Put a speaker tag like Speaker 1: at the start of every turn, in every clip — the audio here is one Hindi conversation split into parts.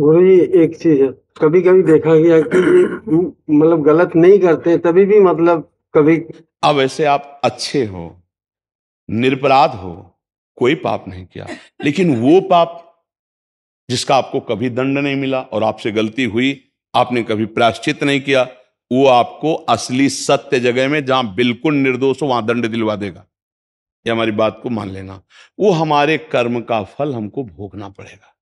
Speaker 1: गुरु जी एक चीज़ है। कभी कभी देखा गया कि मतलब गलत नहीं करते, तभी भी मतलब कभी
Speaker 2: अब ऐसे आप अच्छे हो, निरपराध हो, कोई पाप नहीं किया। लेकिन वो पाप जिसका आपको कभी दंड नहीं मिला और आपसे गलती हुई, आपने कभी प्राश्चित नहीं किया, वो आपको असली सत्य जगह में जहाँ बिल्कुल निर्दोष हो, वहाँ दंड दिलवा देगा। ये हमारी बात को मान लेना। वो हमारे कर्म का फल हमको भोगना पड़ेगा।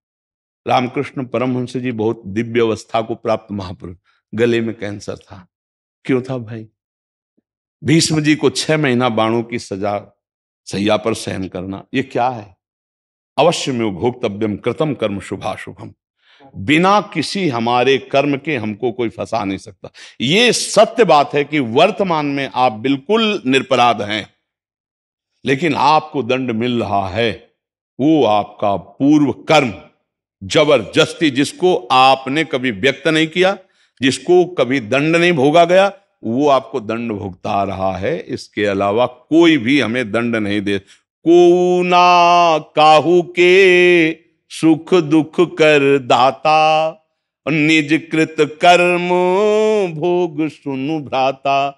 Speaker 2: रामकृष्ण परमहंस जी बहुत दिव्य अवस्था को प्राप्त महापुरुष। गले में कैंसर था। क्यों था भाई? भीष्म जी को छह महीना बाणों की सजा, सैया पर सहन करना, ये क्या है? अवश्य में भोक्तव्यम, कृतम कर्म, शुभाशुभम। बिना किसी हमारे कर्म के हमको कोई फंसा नहीं सकता। ये सत्य बात है कि वर्तमान में आप बिल्कुल निरपराध हैं। लेकिन आपको दंड मिल रहा है। वो आपका पूर्व कर्म। ज़बरदस्ती जिसको आपने कभी व्यक्त नहीं किया, जिसको कभी दंड नहीं भोगा गया, वो आपको दंड भुगता रहा है। इसके अलावा कोई भी हमें दंड नहीं दे। को ना काहू के सुख दुख कर दाता निज कृत कर्म भोग सुनु भ्राता।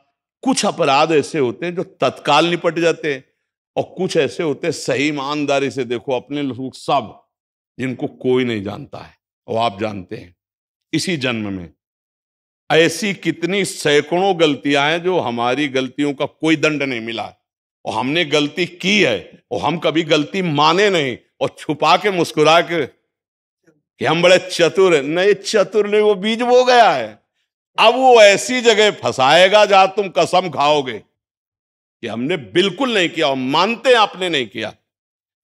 Speaker 2: कुछ अपराध ऐसे होते हैं जो तत्काल निपट जाते हैं, और कुछ ऐसे होते हैं सही ईमानदारी से देखो अपने लोग सब जिनको कोई नहीं जानता है, और आप जानते हैं। इसी जन्म में, ऐसी कितनी सैकड़ों गलतियाँ हैं जो हमारी गलतियों का कोई दंड नहीं मिला। और हमने गलती की है, और हम कभी गलती माने नहीं, और छुपा के मुस्कुरा के कि हम बड़े चतुर हैं। नहीं, चतुर नहीं, वो बीज बो गया है। अब वो ऐसी जगह फंसाएगा जहाँ तुम कसम खाओगे कि हमने बिल्कुल नहीं किया और मानते आपने नहीं किया।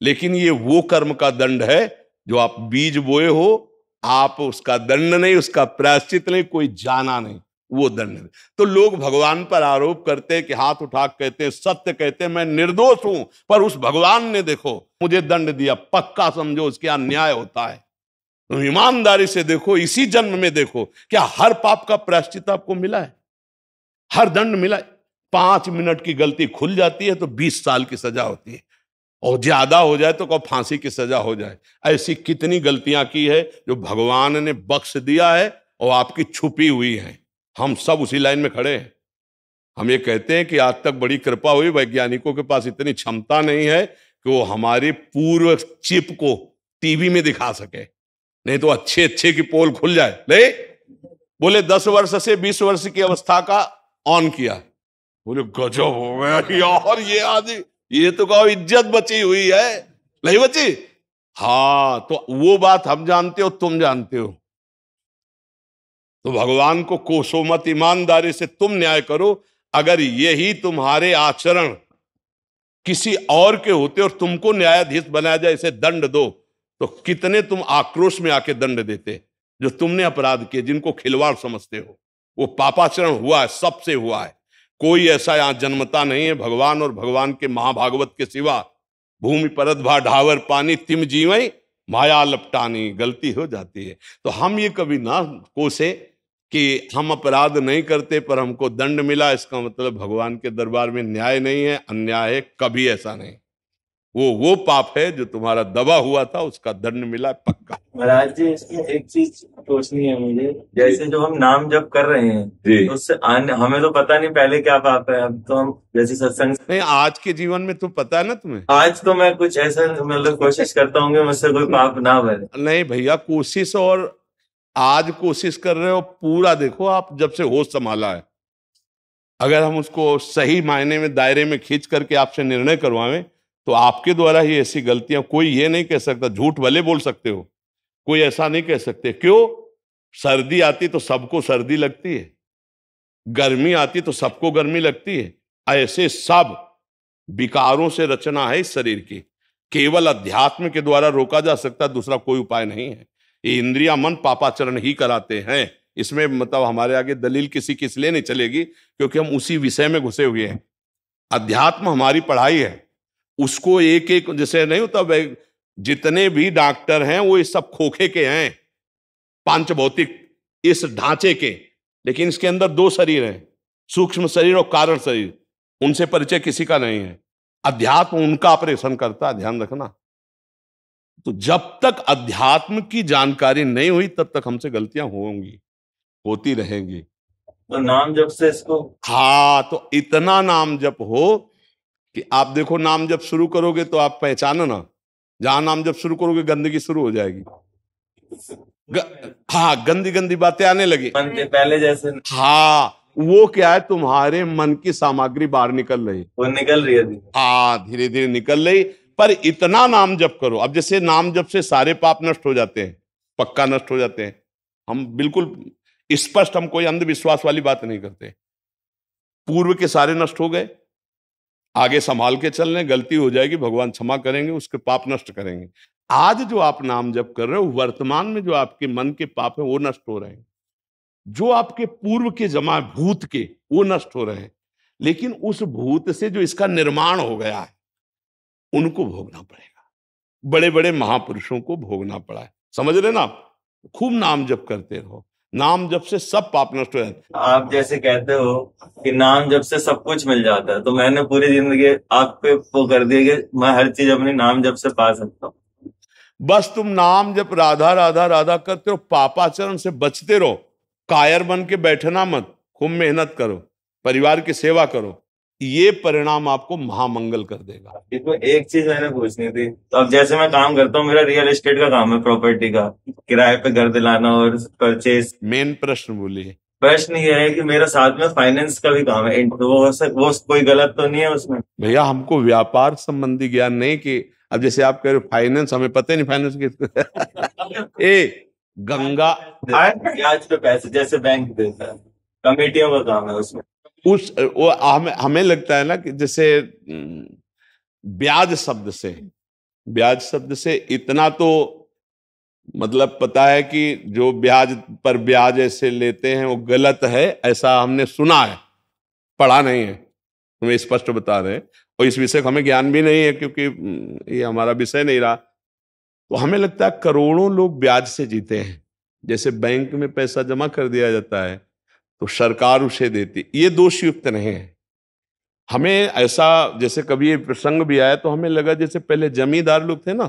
Speaker 2: लेकिन ये वो कर्म का दंड है जो आप बीज बोए हो, आप उसका दंड नहीं, उसका प्रायश्चित नहीं, कोई जाना नहीं, वो दंड नहीं। तो लोग भगवान पर आरोप करते हैं कि हाथ उठा कहते हैं, सत्य कहते हैं, मैं निर्दोष हूँ, पर उस भगवान ने देखो, मुझे दंड दिया, पक्का समझो उसके अन्याय होता है। तुम तो ईमानदारी से देखो, इसी जन्म में देखो, क्या हर पाप का प्रायश्चित आपको मिला है? हर दंड मिला है। पाँच मिनट की गलती खुल जाती है तो बीस साल की सजा होती है। और ज़्यादा हो जाए तो कब फांसी की सजा हो जाए। ऐसी कितनी गलतियाँ की है जो भगवान ने बख्श दिया है और आपकी छुपी हुई है। हम सब उसी लाइन में खड़े हैं। हम ये कहते हैं कि आज तक बड़ी कृपा हुई, वैज्ञानिकों के पास इतनी क्षमता नहीं है कि वो हमारे पूर्व चिप को टीवी में दिखा सके। नहीं तो अच्छे अच्छे की पोल खुल जाए। ले बोले दस वर्ष से बीस वर्ष की अवस्था का ऑन किया। बोले, गजब हो गया यार, ये आदि। ये तो कहो इज़्ज़त बची हुई है। नहीं बची? हाँ तो वो बात हम जानते हो, तुम जानते हो। तो भगवान को कोसो मत, ईमानदारी से तुम न्याय करो। अगर यही तुम्हारे आचरण किसी और के होते और तुमको न्यायाधीश बनाया जाए, इसे दंड दो तो कितने तुम आक्रोश में आके दंड देते, जो तुमने अपराध किए, जिनको खिलवाड़ समझते हो। वो पापाचरण हुआ है, सबसे हुआ है। कोई ऐसा यहाँ जन्मता नहीं है भगवान और भगवान के महाभागवत के सिवा। भूमि परत भा ढावर पानी तिम जीवई माया लपटानी, गलती हो जाती है। तो हम ये कभी ना कोसे कि हम अपराध नहीं करते, पर हमको दंड मिला, इसका मतलब भगवान के दरबार में न्याय नहीं है, अन्याय है, कभी ऐसा नहीं। वो वो पाप है जो तुम्हारा दबा हुआ था उसका दंड मिला पक्का।
Speaker 3: महाराज जी इसमें एक चीज़ सोचनी है मुझे। जैसे जो हम नाम जब कर रहे हैं जी। तो उससे आने, हमें तो पता नहीं पहले क्या पाप है अब तो हम जैसे सत्संग
Speaker 2: नहीं आज के जीवन में तो पता है ना तुम्हें?
Speaker 3: आज तो मैं कुछ ऐसा मतलब कोशिश करता हूँ मुझसे कोई पाप ना बने
Speaker 2: नहीं भैया कोशिश और आज कोशिश कर रहे हो पूरा देखो आप जब से होश संभाला है। अगर हम उसको सही मायने में दायरे में खींच करके आपसे निर्णय करवाएँ तो आपके द्वारा ही ऐसी गलतियाँ कोई ये नहीं कह सकता, झूठ भले बोल सकते हो, कोई ऐसा नहीं कह सकते। क्यों? सर्दी आती तो सबको सर्दी लगती है। गर्मी आती तो सबको गर्मी लगती है। ऐसे सब विकारों से रचना है इस शरीर की। केवल अध्यात्म के द्वारा रोका जा सकता दूसरा कोई उपाय नहीं है। ये इंद्रिया मन पापाचरण ही कराते हैं। इसमें मतलब हमारे आगे दलील किसी की इसलिए नहीं चलेगी, क्योंकि हम उसी विषय में घुसे हुए हैं। अध्यात्म हमारी पढ़ाई है। उसको एक एक जैसे नहीं होता जितने भी डॉक्टर हैं वो इस सब खोखे के हैं पाँच भौतिक इस ढांचे के। लेकिन इसके अंदर दो शरीर हैं सूक्ष्म शरीर और कारण शरीर। उनसे परिचय किसी का नहीं है। अध्यात्म उनका ऑपरेशन करता है ध्यान रखना। तो जब तक अध्यात्म की जानकारी नहीं हुई तब तक हमसे गलतियाँ होंगी होती रहेंगी।
Speaker 3: तो नाम जब से इसको
Speaker 2: हाँ तो इतना नाम जब हो कि आप देखो नाम जब शुरू करोगे तो आप पहचानो ना। जहाँ नाम जब शुरू करोगे गंदगी शुरू हो जाएगी। ग, हाँ गंदी गंदी बातें आने लगी।
Speaker 3: पहले जैसे
Speaker 2: हाँ वो क्या है तुम्हारे मन की सामग्री बाहर निकल रही।
Speaker 3: वो निकल रही है
Speaker 2: हाँ धीरे धीरे निकल रही। पर इतना नाम जप करो। अब जैसे नाम जप से सारे पाप नष्ट हो जाते हैं पक्का नष्ट हो जाते हैं। हम बिल्कुल स्पष्ट हम कोई अंधविश्वास वाली बात नहीं करते। पूर्व के सारे नष्ट हो गए। आगे संभाल के चल गलती हो जाएगी, भगवान क्षमा करेंगे, उसके पाप नष्ट करेंगे। आज जो आप नाम जप कर रहे हो, वर्तमान में जो आपके मन के पाप है, वो नष्ट हो रहे हैं। जो आपके पूर्व के जमा भूत के, वो नष्ट हो रहे हैं। लेकिन उस भूत से जो इसका निर्माण हो गया है, उनको भोगना पड़ेगा। बड़े बड़े महापुरुषों को भोगना पड़ा है। समझ रहे ना आप? खूब नाम जप करते रहो। नाम जब से सब पाप नष्ट हो जाते
Speaker 3: आप जैसे कहते हो कि नाम जब से सब कुछ मिल जाता है तो मैंने पूरी ज़िंदगी आप पे वो कर दिया कि मैं हर चीज़ अपने नाम जब से पा सकता हूँ।
Speaker 2: बस तुम नाम जब राधा राधा राधा करते हो पापाचरण से बचते रहो। कायर बन के बैठना मत खूब मेहनत करो परिवार की सेवा करो। ये परिणाम आपको महामंगल कर देगा।
Speaker 3: इसमें एक चीज़ मैंने पूछनी थी। तो अब जैसे मैं काम करता हूँ मेरा रियल एस्टेट का काम है प्रॉपर्टी का। किराए पे घर दिलाना और परचेज
Speaker 2: मेन प्रश्न बोलिए।
Speaker 3: प्रश्न ये है कि मेरा साथ में फाइनेंस का भी काम है। तो वो वो कोई गलत तो नहीं है उसमें?
Speaker 2: भैया हमको व्यापार संबंधी ज्ञान नहीं कि अब जैसे आप कह रहे हो फाइनेंस हमें पता नहीं फाइनेंस किस ए गंगा
Speaker 3: ब्याज पे पैसे जैसे बैंक देता है। कमेटियों का काम है उसमें।
Speaker 2: उस, वो हमें हमें लगता है ना कि जैसे ब्याज शब्द से, ब्याज शब्द से इतना तो मतलब पता है कि जो ब्याज पर ब्याज ऐसे लेते हैं, वो गलत है, ऐसा हमने सुना है, पढ़ा नहीं है, हमें स्पष्ट बता रहे हैं। और इस विषय का हमें ज्ञान भी नहीं है, क्योंकि ये हमारा विषय नहीं रहा। तो हमें लगता है करोड़ों लोग ब्याज से जीते हैं, जैसे बैंक में पैसा जमा कर दिया जाता है तो सरकार उसे देती, ये दोषयुक्त नहीं है। हमें ऐसा, जैसे कभी ये प्रसंग भी आया तो हमें लगा जैसे पहले जमींदार लोग थे ना,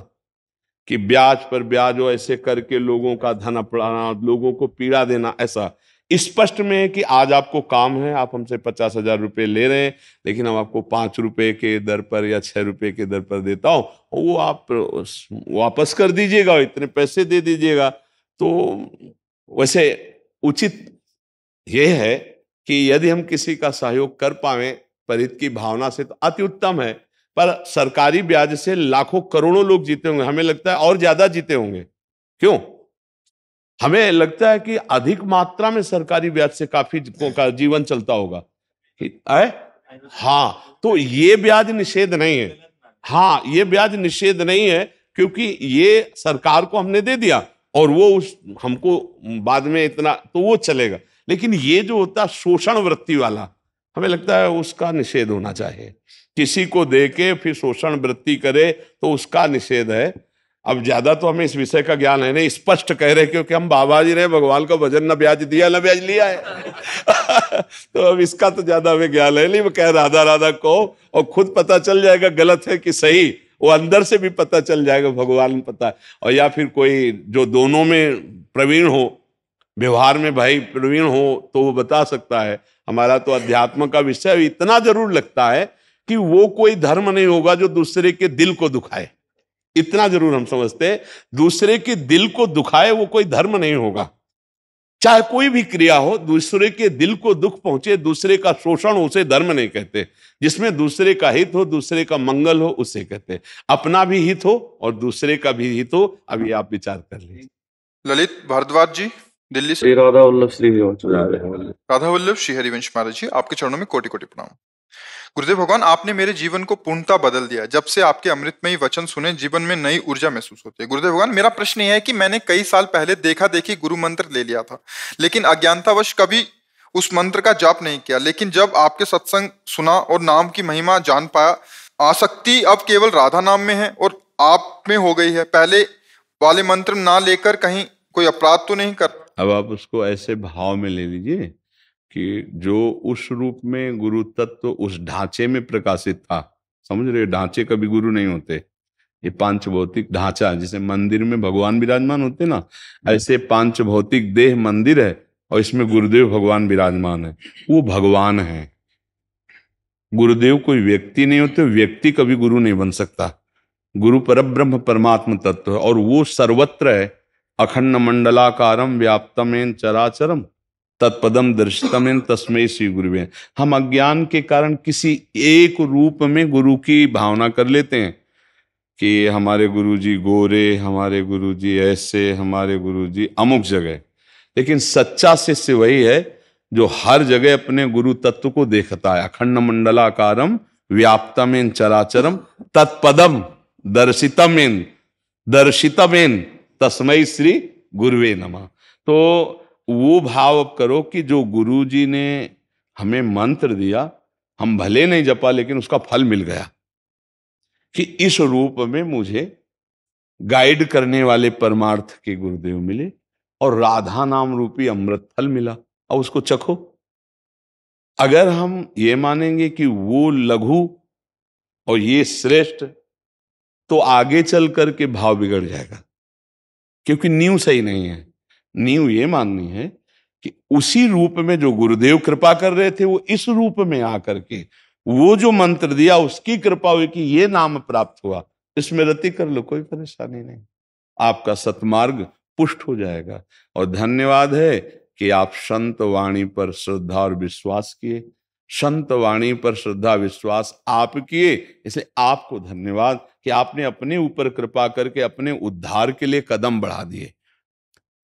Speaker 2: कि ब्याज पर ब्याज हो ऐसे करके लोगों का धन अपड़ाना लोगों को पीड़ा देना, ऐसा। स्पष्ट में है कि आज आपको काम है, आप हमसे पचास हज़ार रुपये ले रहे हैं, लेकिन हम आपको पाँच रुपए के दर पर या छह रुपए के दर पर देता हूँ वो आप वापस कर दीजिएगा इतने पैसे दे दीजिएगा। तो वैसे उचित ये है कि यदि हम किसी का सहयोग कर पाए परित की भावना से तो अति उत्तम है, पर सरकारी ब्याज से लाखों करोड़ों लोग जीते होंगे, हमें लगता है और ज़्यादा जीते होंगे। क्यों? हमें लगता है कि अधिक मात्रा में सरकारी ब्याज से काफ़ी का जीवन चलता होगा। है हाँ तो ये ब्याज निषेध नहीं है। हाँ ये ब्याज निषेध नहीं है, क्योंकि ये सरकार को हमने दे दिया और वो उस, हमको बाद में इतना तो वो चलेगा। लेकिन ये जो होता है शोषण वृत्ति वाला, हमें लगता है उसका निषेध होना चाहिए। किसी को दे के फिर शोषण वृत्ति करे तो उसका निषेध है। अब ज़्यादा तो हमें इस विषय का ज्ञान है, नहीं, स्पष्ट कह रहे क्योंकि हम बाबा जी ने भगवान का भजन न ब्याज दिया, न ब्याज लिया है। तो अब इसका तो ज़्यादा हमें ज्ञान है, नहीं, वो कह राधा राधा को, और खुद पता चल जाएगा गलत है कि सही, वो अंदर से भी पता चल जाएगा, भगवान पता और या फिर कोई जो दोनों में प्रवीण हो व्यवहार में भाई प्रवीण हो तो वो बता सकता है। हमारा तो अध्यात्म का विषय इतना ज़रूर लगता है कि वो कोई धर्म नहीं होगा जो दूसरे के दिल को दुखाए। इतना ज़रूर हम समझते हैं, दूसरे के दिल को दुखाए वो कोई धर्म नहीं होगा। चाहे कोई भी क्रिया हो, दूसरे के दिल को दुख पहुँचे, दूसरे का शोषण उसे धर्म नहीं कहते। जिसमें दूसरे का हित हो, दूसरे का मंगल हो, उसे कहते अपना भी हित हो और दूसरे का भी हित हो, अभी आप विचार कर लीजिए।
Speaker 4: ललित भारद्वाज जी। दिल्ली से।
Speaker 1: राधा वल्लभ श्री
Speaker 4: राधा वल्लभ श्री हरिवंश महाराज जी आपके चरणों में कोटि कोटि प्रणाम। गुरुदेव भगवान आपने मेरे जीवन को पूर्णता बदल दिया जब से आपके अमृतमयी वचन सुने जीवन में नई ऊर्जा महसूस होती है। गुरुदेव भगवान मेरा प्रश्न यह है कि मैंने कई साल पहले देखा देखी गुरु मंत्र ले लिया था लेकिन अज्ञानतावश कभी उस मंत्र का जाप नहीं किया। लेकिन जब आपके सत्संग सुना और नाम की महिमा जान पाया आसक्ति अब केवल राधा नाम में है और आप में हो गई है। पहले वाले मंत्र ना लेकर कहीं कोई अपराध तो नहीं कर
Speaker 2: अब आप उसको ऐसे भाव में ले लीजिए कि जो उस रूप में गुरु तत्व उस ढांचे में प्रकाशित था समझ रहे ढांचे कभी गुरु नहीं होते। ये पाँच भौतिक ढांचा जैसे मंदिर में भगवान विराजमान होते ना ऐसे पाँच भौतिक देह मंदिर है और इसमें गुरुदेव भगवान विराजमान है। वो भगवान है। गुरुदेव कोई व्यक्ति नहीं होते व्यक्ति कभी गुरु नहीं बन सकता। गुरु पर ब्रह्म परमात्म तत्व है और वो सर्वत्र है। अखंड मंडलाकारम व्याप्तमेन चराचरम तत्पदम दर्शितमेन तस्मय श्री गुरुवे हम अज्ञान के कारण किसी एक रूप में गुरु की भावना कर लेते हैं कि हमारे गुरुजी गोरे, हमारे गुरुजी ऐसे, हमारे गुरुजी अमुक जगह। लेकिन सच्चा शिष्य वही है जो हर जगह अपने गुरु तत्व को देखता है। अखंड मंडलाकारम व्याप्तमेन चराचरम तत्पदम दर्शितमेन दर्शितमेन तस्मय श्री गुरुवे नमा। तो वो भाव करो कि जो गुरु जी ने हमें मंत्र दिया, हम भले नहीं जपा, लेकिन उसका फल मिल गया। कि इस रूप में मुझे गाइड करने वाले परमार्थ के गुरुदेव मिले और राधा नाम रूपी अमृत फल मिला। और उसको चखो। अगर हम ये मानेंगे कि वो लघु और ये श्रेष्ठ तो आगे चल करके भाव बिगड़ जाएगा। क्योंकि नींव सही नहीं है। नींव ये माननी है कि उसी रूप में जो गुरुदेव कृपा कर रहे थे, वो इस रूप में आकर के, वो जो मंत्र दिया, उसकी कृपा हुई कि ये नाम प्राप्त हुआ, इसमें रति कर लो, कोई परेशानी नहीं। आपका सतमार्ग पुष्ट हो जाएगा। और धन्यवाद है कि आप संत वाणी पर श्रद्धा और विश्वास किए। संत वाणी पर श्रद्धा, विश्वास आप किए, इसलिए आपको धन्यवाद। कि आपने अपने ऊपर कृपा करके अपने उद्धार के लिए कदम बढ़ा दिए।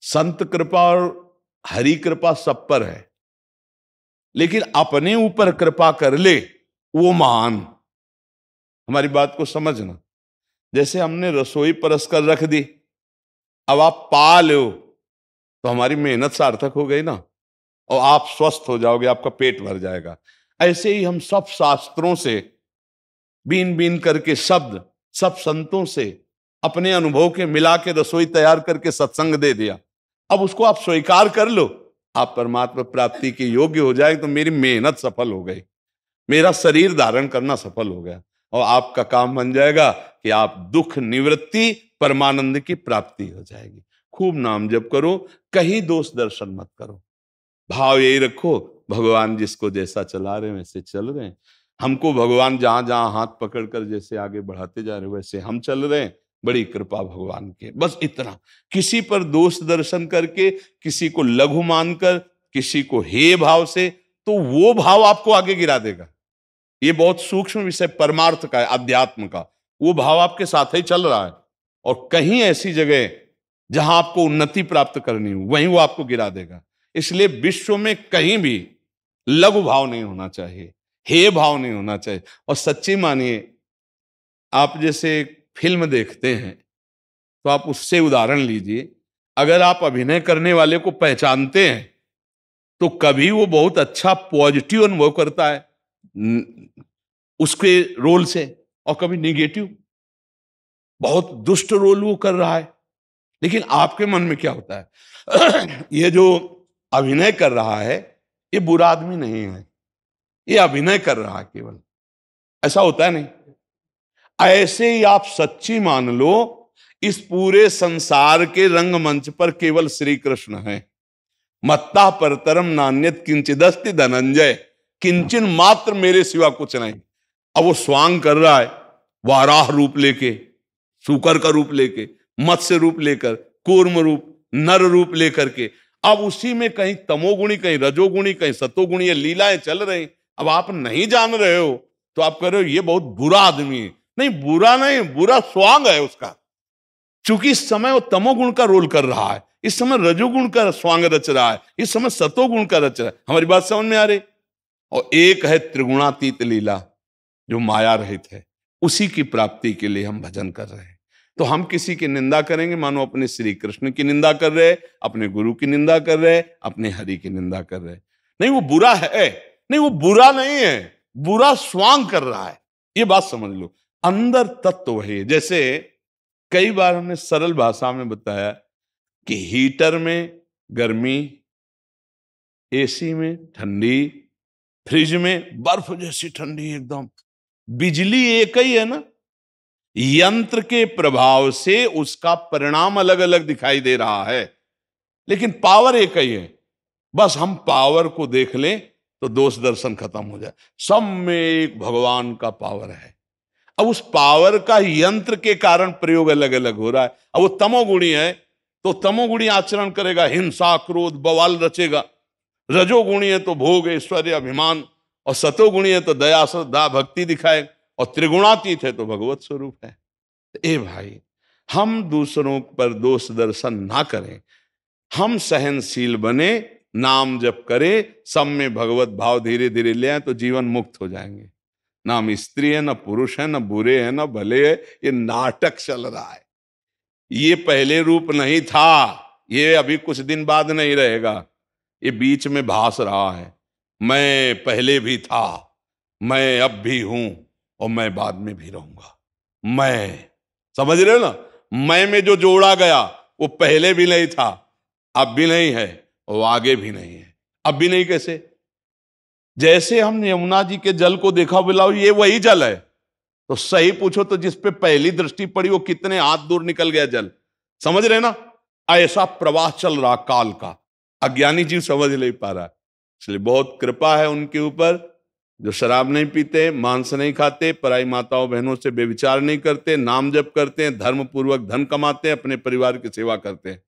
Speaker 2: संत कृपा और हरि कृपा सब पर है। लेकिन अपने ऊपर कृपा कर ले, वो महान। हमारी बात को समझना। जैसे हमने रसोई परस कर रख दी, अब आप पा लो तो हमारी मेहनत सार्थक हो गई ना। और आप स्वस्थ हो जाओगे, आपका पेट भर जाएगा। ऐसे ही हम सब शास्त्रों से बीन बीन करके शब्द सब संतों से अपने अनुभव के मिला के रसोई तैयार करके सत्संग दे दिया। अब उसको आप स्वीकार कर लो। आप परमात्मा प्राप्ति के योग्य हो जाए तो मेरी मेहनत सफल हो गई। मेरा शरीर धारण करना सफल हो गया और आपका काम बन जाएगा कि आप दुख, निवृत्ति, परमानंद की प्राप्ति हो जाएगी। खूब नाम जप करो, कहीं दोष दर्शन मत करो। भाव यही रखो, भगवान जिसको जैसा चला रहे हैं, वैसे चल रहे हैं। हमको भगवान जहाँ जहाँ हाथ पकड़कर जैसे आगे बढ़ाते जा रहे वैसे हम चल रहे हैं। बड़ी कृपा भगवान के। बस इतना। किसी पर दोष दर्शन करके, किसी को लघु मानकर, किसी को हे भाव से तो वो भाव आपको आगे गिरा देगा। ये बहुत सूक्ष्म विषय, परमार्थ का है, अध्यात्म का। वो भाव आपके साथ ही चल रहा है। और कहीं ऐसी जगह जहाँ आपको उन्नति प्राप्त करनी हो, वहीं वो आपको गिरा देगा। इसलिए विश्व में कहीं भी लघु भाव नहीं होना चाहिए। हे भाव नहीं होना चाहिए। और सच्ची मानिए, आप जैसे फ़िल्म देखते हैं तो आप उससे उदाहरण लीजिए। अगर आप अभिनय करने वाले को पहचानते हैं तो कभी वो बहुत अच्छा पॉजिटिव अनुभव करता है उसके रोल से, और कभी निगेटिव। बहुत दुष्ट रोल वो कर रहा है। लेकिन आपके मन में क्या होता है? ये जो अभिनय कर रहा है, ये बुरा आदमी नहीं है। ये अभिनय कर रहा है केवल। ऐसा होता है नहीं। ऐसे ही आप सच्ची मान लो, इस पूरे संसार के रंगमंच पर केवल श्री कृष्ण है। मत्ता परतरम नान्यत किंचिदस्ति धनंजय, किंचन मात्र मेरे सिवा कुछ नहीं। अब वो स्वांग कर रहा है, वाराह रूप लेके, सुकर का रूप लेके, मत्स्य रूप लेकर, कूर्म रूप, नर रूप लेकर के, अब उसी में कहीं तमोगुणी, कहीं रजोगुणी, कहीं सतोगुणी, ये लीलाएँ चल रही अब आप नहीं जान रहे हो तो आप कह रहे हो, ये बहुत बुरा आदमी है। नहीं, बुरा नहीं, बुरा स्वांग है उसका। चूँकि इस समय वो तमोगुण का रोल कर रहा है, इस समय रजोगुण का स्वांग रच रहा है, इस समय सतोगुण का रच रहा है। हमारी बात समझ में आ रही? और एक है त्रिगुणातीत लीला, जो माया रहित है, उसी की प्राप्ति के लिए हम भजन कर रहे हैं। तो हम किसी की निंदा करेंगे, मानो अपने श्री कृष्ण की निंदा कर रहे, अपने गुरु की निंदा कर रहे, अपने हरि की निंदा कर रहे। नहीं, वो बुरा है नहीं, वो बुरा नहीं है, बुरा स्वांग कर रहा है। ये बात समझ लो। अंदर तत्व वही है। जैसे कई बार हमने सरल भाषा में बताया कि हीटर में गर्मी, एसी में ठंडी, फ्रिज में बर्फ़ जैसी ठंडी एकदम। बिजली एक ही है ना? यंत्र के प्रभाव से उसका परिणाम अलग अलग दिखाई दे रहा है। लेकिन पावर एक ही है। बस हम पावर को देख लें तो दोष दर्शन खत्म हो जाए। सब में एक भगवान का पावर है। अब उस पावर का यंत्र के कारण प्रयोग अलग अलग हो रहा है। अब वो तमोगुणी है तो तमोगुणी आचरण करेगा, हिंसा, क्रोध, बवाल रचेगा। रजोगुणी है तो भोग, ऐश्वर्य, अभिमान, और सतोगुणी है तो दया, श्रद्धा, भक्ति दिखाए, और त्रिगुणातीत है तो भगवत स्वरूप है। ए भाई, हम दूसरों पर दोष दर्शन ना करें। हम सहनशील बने नाम जप करें सब में भगवत भाव धीरे धीरे ले आए तो जीवन मुक्त हो जाएँगे। ना हम स्त्री है, ना पुरुष है, ना बुरे है, ना भले है, ये नाटक चल रहा है। ये पहले रूप नहीं था, ये अभी कुछ दिन बाद नहीं रहेगा। ये बीच में भास रहा है। मैं पहले भी था, मैं अब भी हूँ और मैं बाद में भी रहूँगा। मैं, समझ रहे हो ना? मैं में जो जोड़ा गया, वो पहले भी नहीं था, अब भी नहीं है। और आगे भी नहीं है। अब भी नहीं कैसे? जैसे हम यमुना जी के जल को देखा बोला ये वही जल है। तो सही पूछो तो जिस पे पहली दृष्टि पड़ी, वो कितने हाथ दूर निकल गया जल? समझ रहे ना? ऐसा प्रवाह चल रहा काल का। अज्ञानी जीव समझ नहीं पा रहा। इसलिए बहुत कृपा है उनके ऊपर। जो शराब नहीं पीते, मांस नहीं खाते, पराई माताओं बहनों से बेविचार नहीं करते, नाम जप करते हैं धर्म पूर्वक धन कमाते हैं, अपने परिवार की सेवा करते हैं।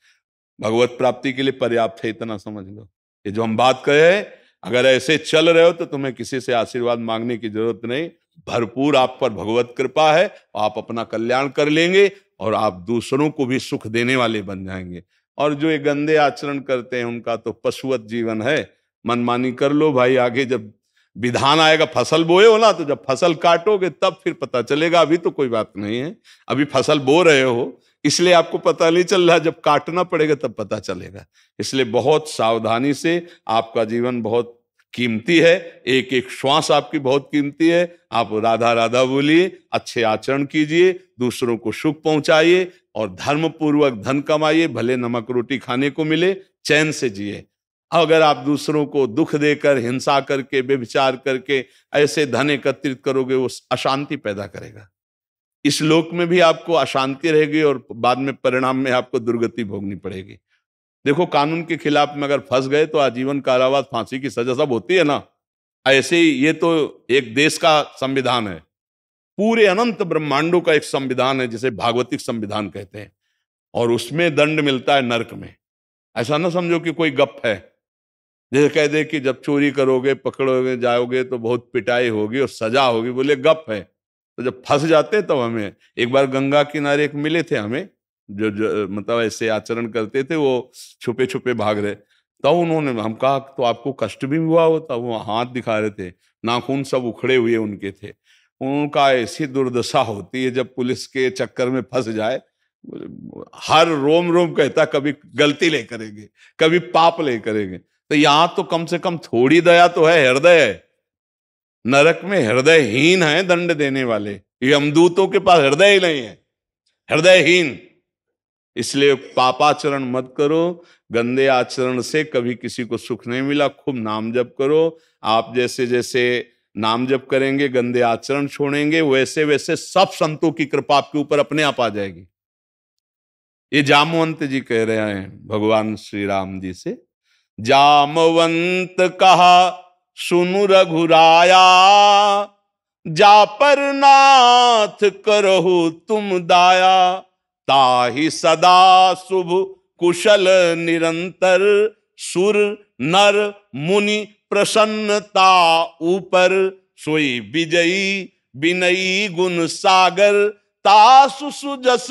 Speaker 2: भगवत प्राप्ति के लिए पर्याप्त है इतना समझ लो। ये जो हम बात कहे अगर ऐसे चल रहे हो तो तुम्हें किसी से आशीर्वाद मांगने की ज़रूरत नहीं। भरपूर आप पर भगवत कृपा है, आप अपना कल्याण कर लेंगे और आप दूसरों को भी सुख देने वाले बन जाएँगे। और जो ये गंदे आचरण करते हैं, उनका तो पशुवत जीवन है। मनमानी कर लो भाई, आगे जब विधान आएगा, फ़सल बोए हो ना तो जब फ़सल काटोगे, तब फिर पता चलेगा, अभी तो कोई बात नहीं है। अभी फ़सल बो रहे हो इसलिए आपको पता नहीं चल रहा, जब काटना पड़ेगा तब पता चलेगा। इसलिए बहुत सावधानी से आपका जीवन बहुत कीमती है, एक एक श्वास आपकी बहुत कीमती है। आप राधा राधा बोलिए, अच्छे आचरण कीजिए, दूसरों को सुख पहुंचाइए और धर्म पूर्वक धन कमाइए, भले नमक रोटी खाने को मिले, चैन से जिए। अगर आप दूसरों को दुख देकर, हिंसा करके बेविचार करके ऐसे धन एकत्रित करोगे, वो अशांति पैदा करेगा। इस लोक में भी आपको अशांति रहेगी और बाद में परिणाम में आपको दुर्गति भोगनी पड़ेगी। देखो, कानून के खिलाफ में अगर फंस गए तो आजीवन कारावास, फांसी की सजा सब होती है ना। ऐसे ही ये तो एक देश का संविधान है। पूरे अनंत ब्रह्मांडों का एक संविधान है, जिसे भागवतिक संविधान कहते हैं। और उसमें दंड मिलता है नरक में। ऐसा ना समझो कि कोई गप है। जैसे कह दे कि जब चोरी करोगे, पकड़ोगे, जाओगे तो बहुत पिटाई होगी और सजा होगी, बोले गप है। तो जब फंस जाते तब तो हमें एक बार गंगा किनारे एक मिले थे हमें जो, जो मतलब ऐसे आचरण करते थे वो छुपे छुपे भाग रहे। तब तो उन्होंने हम कहा तो आपको कष्ट भी हुआ हो तब वो हाथ दिखा रहे थे नाखून सब उखड़े हुए उनके थे। उनका ऐसी दुर्दशा होती है जब पुलिस के चक्कर में फंस जाए हर रोम रोम कहता कभी गलती ले करेंगे कभी पाप ले करेंगे। तो यहाँ तो कम से कम थोड़ी दया तो है हृदय है। नरक में हृदयहीन है दंड देने वाले। ये यमदूतों के पास हृदय ही नहीं है। हृदयहीन। इसलिए पापाचरण मत करो। गंदे आचरण से कभी किसी को सुख नहीं मिला। खूब नाम जप करो। आप जैसे जैसे नाम जप करेंगे, गंदे आचरण छोड़ेंगे, वैसे वैसे सब संतों की कृपा आपके ऊपर अपने आप आ जाएगी। ये जामवंत जी कह रहे हैं, भगवान श्री राम जी से। जामवंत कहा सुनु रघुराया, जा पर नाथ करहु तुम दाया। ताहि सदा शुभ कुशल निरंतर, सुर नर मुनि प्रसन्नता ऊपर। सोई विजयी विनयी गुण सागर, तासु सुजस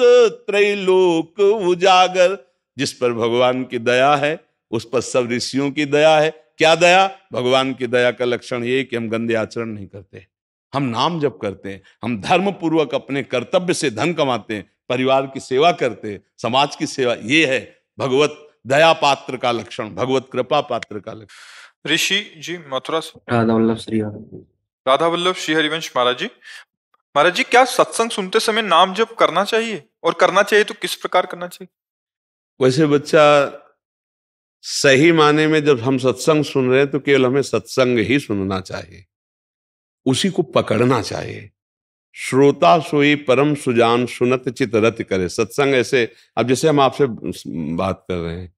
Speaker 2: त्रैलोक उजागर। जिस पर भगवान की दया है, उस पर सब ऋषियों की दया है क्या दया? भगवान की दया का लक्षण ये कि हम गंदे आचरण नहीं करते। हम नाम जप करते हैं हम धर्म पूर्वक अपने कर्तव्य से धन कमाते हैं परिवार की सेवा करते हैं समाज की सेवा ये है भगवत दया पात्र का लक्षण भगवत कृपा पात्र का लक्षण।
Speaker 4: ऋषि जी मथुरा
Speaker 1: राधा वल्लभ श्री
Speaker 4: राधा वल्लभ श्री हरिवंश महाराज जी। महाराज जी क्या सत्संग सुनते समय नाम जप करना चाहिए? और करना चाहिए तो किस प्रकार करना चाहिए?
Speaker 2: वैसे बच्चा सही माने में जब हम सत्संग सुन रहे हैं तो केवल हमें सत्संग ही सुनना चाहिए। उसी को पकड़ना चाहिए। श्रोता सोई परम सुजान सुनत चित रत करे। सत्संग ऐसे, अब जैसे हम आपसे बात कर रहे हैं,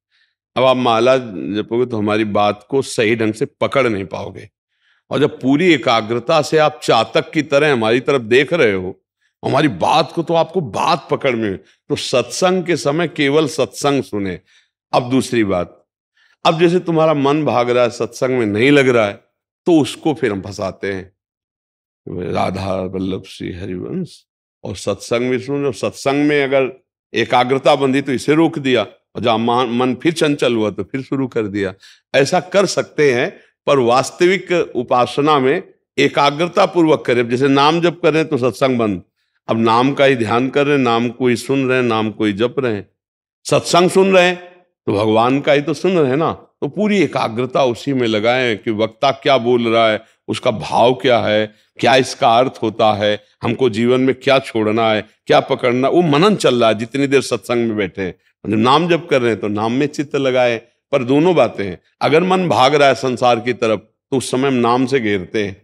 Speaker 2: अब आप माला जपोगे तो हमारी बात को सही ढंग से पकड़ नहीं पाओगे। और जब पूरी एकाग्रता से आप चातक की तरह हमारी तरफ़ देख रहे हो, हमारी बात को तो आपको बात पकड़ में तो सत्संग के समय केवल सत्संग सुने। अब दूसरी बात अब जैसे तुम्हारा मन भाग रहा है, सत्संग में नहीं लग रहा है तो उसको फिर हम फंसाते हैं। राधा वल्लभ श्री हरिवंश और सत्संग में सुन सत्संग में अगर एकाग्रता बंधी तो इसे रोक दिया और जब मन फिर चंचल हुआ तो फिर शुरू कर दिया। ऐसा कर सकते हैं, पर वास्तविक उपासना में एकाग्रता पूर्वक करें जैसे नाम जप कर तो सत्संग बंद। अब नाम का ही ध्यान कर रहे हैं, नाम को ही सुन रहे हैं, नाम को ही जप रहे हैं। सत्संग सुन रहे हैं तो भगवान का ही तो सुन रहे हैं ना? तो पूरी एकाग्रता उसी में लगाएँ कि वक्ता क्या बोल रहा है, उसका भाव क्या है, क्या इसका अर्थ होता है, हमको जीवन में क्या छोड़ना है, क्या पकड़ना वो मनन चल रहा है, जितनी देर सत्संग में बैठे हैं। नाम जब कर रहे हैं तो नाम में चित्त लगाए, पर दोनों बातें हैं। अगर मन भाग रहा है संसार की तरफ़ तो उस समय हम नाम से घेरते हैं।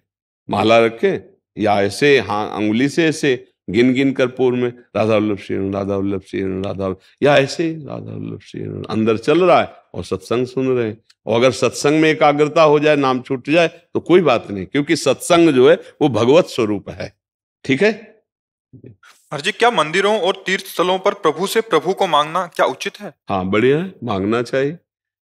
Speaker 2: माला रखे, या ऐसे हाँ अंगुली से ऐसे गिन गिन कर पूर्व में राधा वल्लभ श्री राधा वल्लभ श्री राधा या ऐसे राधा वल्लभ श्री अंदर चल रहा है और सत्संग सुन रहे हैं। और अगर सत्संग में एकाग्रता हो जाए नाम छूट जाए तो कोई बात नहीं क्योंकि सत्संग जो है वो भगवत स्वरूप है। ठीक है?
Speaker 4: जी क्या मंदिरों और तीर्थ स्थलों पर प्रभु से प्रभु को मांगना क्या उचित है?
Speaker 2: हाँ बढ़िया है मांगना चाहिए।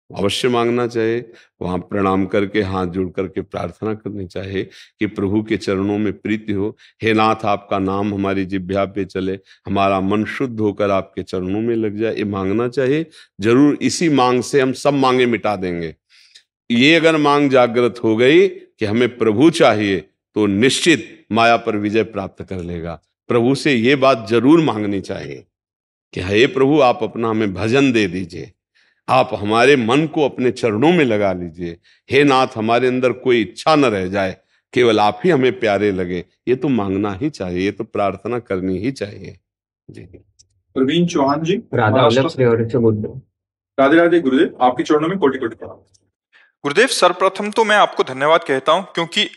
Speaker 2: अवश्य मांगना चाहिए। वहाँ प्रणाम करके, हाथ जोड़ करके प्रार्थना करनी चाहिए कि प्रभु के चरणों में प्रीति हो। हे नाथ, आपका नाम हमारी जिभ्या पे चले। हमारा मन शुद्ध होकर आपके चरणों में लग जाए। ये मांगना चाहिए। ज़रूर इसी मांग से हम सब मांगे मिटा देंगे। ये अगर मांग जागृत हो गई कि हमें प्रभु चाहिए तो निश्चित माया पर विजय प्राप्त कर लेगा। प्रभु से ये बात ज़रूर मांगनी चाहिए कि हे प्रभु, आप अपना हमें भजन दे दीजिए। आप हमारे मन को अपने चरणों में लगा लीजिए। हे नाथ हमारे अंदर कोई इच्छा न रह जाए। केवल आप ही हमें प्यारे लगे। ये तो मांगना ही चाहिए ये तो प्रार्थना करनी ही चाहिए। जी।
Speaker 4: प्रवीण चौहान जी
Speaker 5: राधा
Speaker 4: राधे राधे गुरुदेव आपके चरणों में कोटि कोटि गुरुदेव सर्वप्रथम तो मैं आपको धन्यवाद कहता हूँ क्योंकि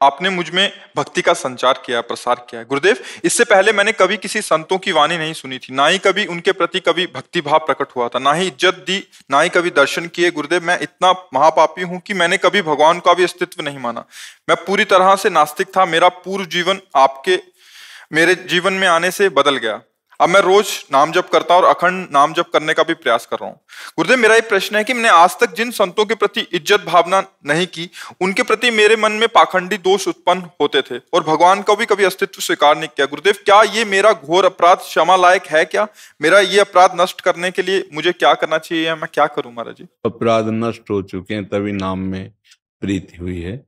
Speaker 4: आपने मुझमें भक्ति का संचार किया, प्रसार किया गुरुदेव, इससे पहले मैंने कभी किसी संतों की वाणी नहीं सुनी थी। ना ही कभी उनके प्रति कभी भक्ति भाव प्रकट हुआ था। ना ही इज़्ज़त दी, ना ही कभी दर्शन किए। गुरुदेव, मैं इतना महापापी हूँ कि मैंने कभी भगवान का भी अस्तित्व नहीं माना। मैं पूरी तरह से नास्तिक था। मेरा पूर्व जीवन आपके, मेरे जीवन में आने से बदल गया। अब मैं रोज नाम जप करता हूँ और अखंड नाम जप करने का भी प्रयास कर रहा हूँ। गुरुदेव, मेरा एक प्रश्न है कि मैंने आज तक जिन संतों के प्रति इज़्ज़त भावना नहीं की, उनके प्रति मेरे मन में पाखंडी दोष उत्पन्न होते थे और भगवान का भी कभी अस्तित्व स्वीकार नहीं किया। गुरुदेव, क्या ये मेरा घोर अपराध क्षमा लायक है क्या? मेरा ये अपराध नष्ट करने के लिए मुझे क्या करना चाहिए मैं क्या करूँ महाराज जी?
Speaker 2: अपराध नष्ट हो चुके हैं, तभी नाम में प्रीति हुई है।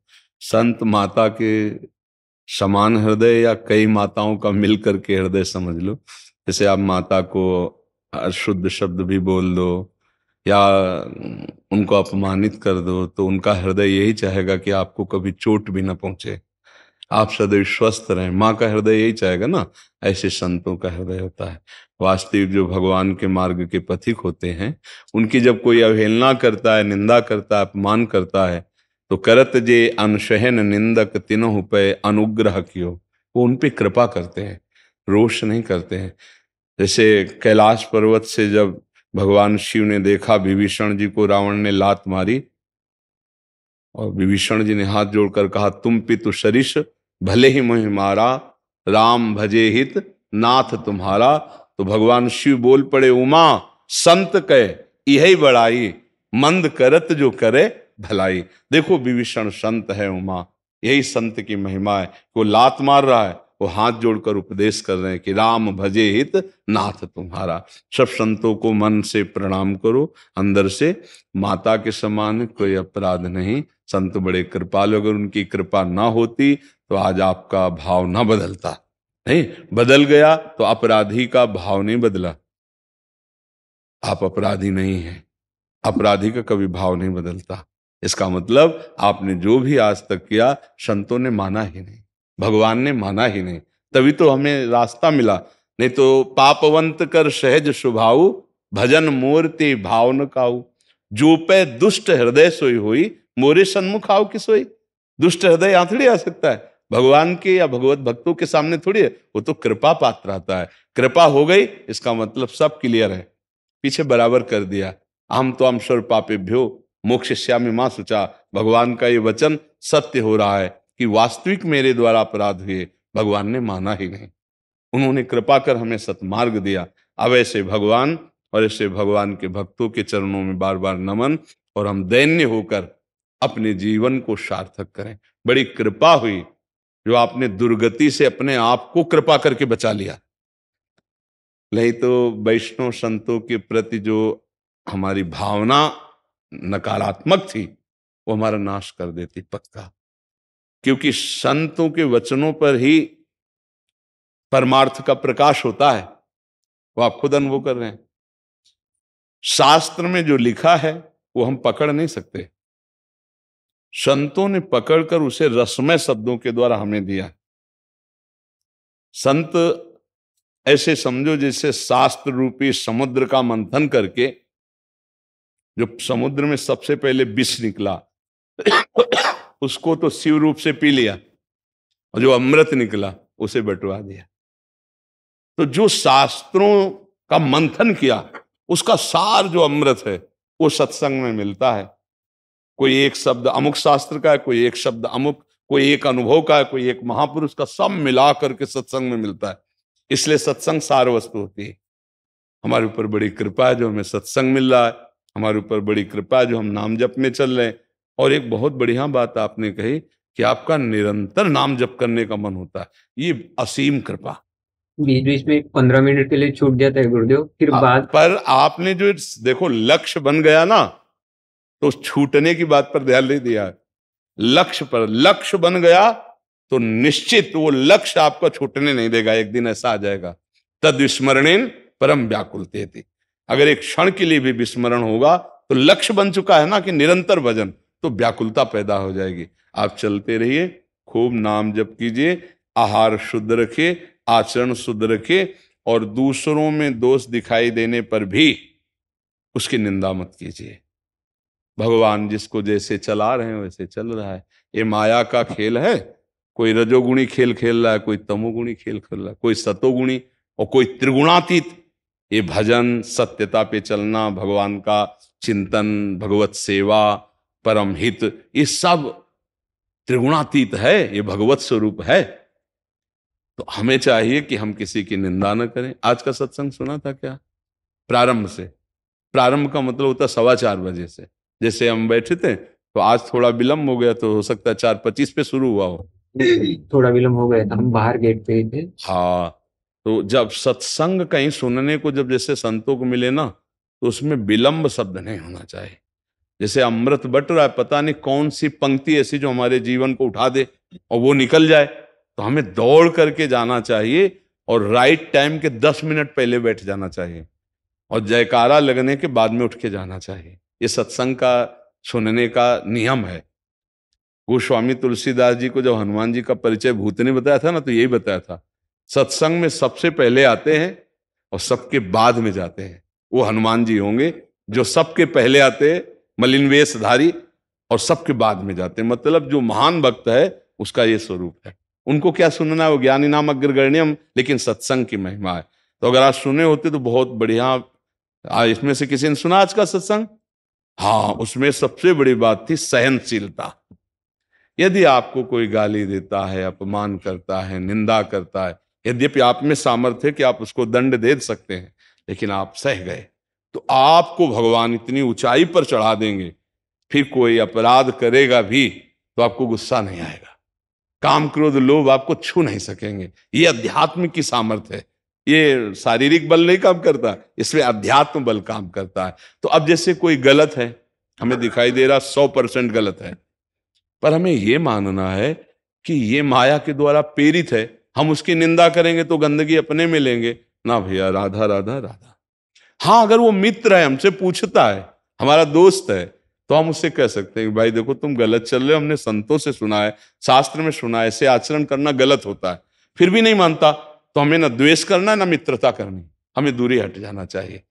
Speaker 2: संत माता के समान हृदय या कई माताओं का मिलकर के हृदय समझ लो। जैसे आप माता को अशुद्ध शब्द भी बोल दो या उनको अपमानित कर दो तो उनका हृदय यही चाहेगा कि आपको कभी चोट भी ना पहुँचे। आप सदैव स्वस्थ रहें। माँ का हृदय यही चाहेगा ना, ऐसे संतों का हृदय होता है। वास्तविक जो भगवान के मार्ग के पथिक होते हैं, उनकी जब कोई अवहेलना करता है, निंदा करता है, अपमान करता है तो करत जे अनशहन निंदक तीनों पे अनुग्रह कियो। वो उन पे कृपा करते हैं, रोष नहीं करते हैं। जैसे कैलाश पर्वत से जब भगवान शिव ने देखा, विभीषण जी को रावण ने लात मारी और विभीषण जी ने हाथ जोड़कर कहा, तुम पितु शरीष भले ही मोहि मारा, राम भजे हित, नाथ तुम्हारा। तो भगवान शिव बोल पड़े, उमा, संत कह यही बड़ाई, मंद करत जो करे, भलाई। देखो, विभीषण संत है, उमा। यही संत की महिमा है। वो लात मार रहा है। वो हाथ जोड़कर उपदेश कर रहे हैं कि, राम भजे हित, नाथ तुम्हारा। सब संतों को मन से प्रणाम करो, अंदर से। माता के समान कोई अपराध नहीं। संत बड़े कृपालु, अगर उनकी कृपा ना होती तो आज आपका भाव ना बदलता। नहीं, बदल गया तो अपराधी का भाव नहीं बदला। आप अपराधी नहीं है। अपराधी का कभी भाव नहीं बदलता। इसका मतलब आपने जो भी आज तक किया, संतों ने माना ही नहीं। भगवान ने माना ही नहीं। तभी तो हमें रास्ता मिला। नहीं तो पापवंत कर सहज स्वभाव भजन मूर्ति भावन काऊ। जो पे दुष्ट हृदय सोई हुई, मोरे सन्मुख आओ की सोई? दुष्ट हृदय आंथड़ी आ सकता है? भगवान के या भगवत भक्तों के सामने थोड़ी है? वो तो कृपा पात्र आता है। कृपा हो गई, इसका मतलब सब क्लियर है। पीछे बराबर कर दिया। हम तो हम स्वर पापे भ्यो मोक्ष श्यामी माँ सुचा। भगवान का ये वचन सत्य हो रहा है। कि वास्तविक मेरे द्वारा अपराध हुए, भगवान ने माना ही नहीं। उन्होंने कृपा कर हमें सतमार्ग दिया। अब ऐसे भगवान और ऐसे भगवान के भक्तों के चरणों में बार बार नमन और हम दैन्य होकर अपने जीवन को सार्थक करें। बड़ी कृपा हुई जो आपने दुर्गति से अपने आप को कृपा करके बचा लिया। नहीं तो वैष्णव संतों के प्रति जो हमारी भावना नकारात्मक थी, वो हमारा नाश कर देती पक्का। क्योंकि संतों के वचनों पर ही परमार्थ का प्रकाश होता है। वो आप खुद अनुभव कर रहे हैं। शास्त्र में जो लिखा है, वो हम पकड़ नहीं सकते। संतों ने पकड़कर उसे रसमय शब्दों के द्वारा हमें दिया। संत ऐसे समझो जैसे शास्त्र रूपी समुद्र का मंथन करके, जो समुद्र में सबसे पहले विष निकला। उसको तो शिव रूप से पी लिया और जो अमृत निकला, उसे बटवा दिया। तो जो शास्त्रों का मंथन किया, उसका सार जो अमृत है, वो सत्संग में मिलता है। कोई एक शब्द अमुक शास्त्र का है, कोई एक शब्द अमुक, कोई एक अनुभव का है, कोई एक महापुरुष का, सब मिला करके सत्संग में मिलता है। इसलिए सत्संग सार वस्तु होती है। हमारे ऊपर बड़ी कृपा है जो हमें सत्संग मिल रहा है। हमारे ऊपर बड़ी कृपा है जो हम नाम जप में चल रहे हैं। और एक बहुत बढ़िया बात आपने कही कि आपका निरंतर नाम जप करने का मन होता है। ये असीम कृपा।
Speaker 5: बीच बीच में पंद्रह मिनट के लिए छूट जाता है गुरुदेव फिर
Speaker 2: हाँ,
Speaker 5: बाद
Speaker 2: पर आपने जो देखो लक्ष्य बन गया ना तो छूटने की बात पर ध्यान नहीं दिया। लक्ष्य पर लक्ष्य बन गया तो निश्चित वो लक्ष्य आपको छूटने नहीं देगा एक दिन ऐसा आ जाएगा। तद विस्मरणेन परम व्याकुलते थे अगर एक क्षण के लिए भी विस्मरण होगा तो लक्ष्य बन चुका है ना कि निरंतर भजन। तो व्याकुलता पैदा हो जाएगी। आप चलते रहिए, खूब नाम जप कीजिए, आहार शुद्ध रखिए, आचरण शुद्ध रखिए और दूसरों में दोष दिखाई देने पर भी उसकी निंदा मत कीजिए। भगवान जिसको जैसे चला रहे हैं, वैसे चल रहा है। ये माया का खेल है। कोई रजोगुणी खेल खेल रहा है, कोई तमोगुणी खेल खेल रहा है, कोई सतोगुणी और कोई त्रिगुणातीत। ये भजन सत्यता पे चलना, भगवान का चिंतन, भगवत सेवा परम हित ये सब त्रिगुणातीत है ये भगवत स्वरूप है। तो हमें चाहिए कि हम किसी की निंदा न करें। आज का सत्संग सुना था क्या? प्रारंभ से। प्रारंभ का मतलब होता सवा चार बजे से। जैसे हम बैठे थे तो आज थोड़ा विलम्ब हो गया तो हो सकता है चार पच्चीस पे शुरू हुआ हो।
Speaker 5: थोड़ा विलम्ब हो गया था हम बाहर गेट पे थे।
Speaker 2: हाँ तो जब सत्संग कहीं सुनने को जब जैसे संतों को मिले ना तो उसमें विलंब शब्द नहीं होना चाहिए। जैसे अमृत बट रहा है, पता नहीं कौन सी पंक्ति ऐसी जो हमारे जीवन को उठा दे और वो निकल जाए। तो हमें दौड़ करके जाना चाहिए और राइट टाइम के दस मिनट पहले बैठ जाना चाहिए और जयकारा लगने के बाद में उठ के जाना चाहिए। ये सत्संग का सुनने का नियम है। गोस्वामी तुलसीदास जी को जब हनुमान जी का परिचय भूत ने बताया था ना तो यही बताया था, सत्संग में सबसे पहले आते हैं और सबके बाद में जाते हैं। वो हनुमान जी होंगे जो सबके पहले आते हैं मलिन वेशधारी और सबके बाद में जाते हैं। मतलब जो महान भक्त है, उसका ये स्वरूप है। उनको क्या सुनना है? वो ज्ञानी नाम अग्रगण्यम लेकिन सत्संग की महिमा है। तो अगर आज सुने होते तो बहुत बढ़िया। इसमें से किसी ने सुना आज का सत्संग? हाँ उसमें सबसे बड़ी बात थी सहनशीलता। यदि आपको कोई गाली देता है, अपमान करता है, निंदा करता है, यद्यपि आप में सामर्थ्य कि आप उसको दंड दे सकते हैं, लेकिन आप सह गए। तो आपको भगवान इतनी ऊंचाई पर चढ़ा देंगे, फिर कोई अपराध करेगा भी तो आपको गुस्सा नहीं आएगा। काम क्रोध लोभ आपको छू नहीं सकेंगे। ये अध्यात्म की सामर्थ्य है। ये शारीरिक बल नहीं काम करता इसमें अध्यात्म बल काम करता है। तो अब जैसे कोई गलत है, हमें दिखाई दे रहा सौ परसेंट गलत है, पर हमें यह मानना है कि ये माया के द्वारा प्रेरित है। हम उसकी निंदा करेंगे तो गंदगी अपने में लेंगे। ना भैया, राधा राधा राधा। हाँ अगर वो मित्र है, हमसे पूछता है, हमारा दोस्त है तो हम उससे कह सकते हैं भाई देखो, तुम गलत चल रहे हो, हमने संतों से सुना है, शास्त्र में सुना है ऐसे आचरण करना गलत होता है। फिर भी नहीं मानता तो हमें ना द्वेष करना, ना मित्रता करनी, हमें दूरी हट जाना चाहिए।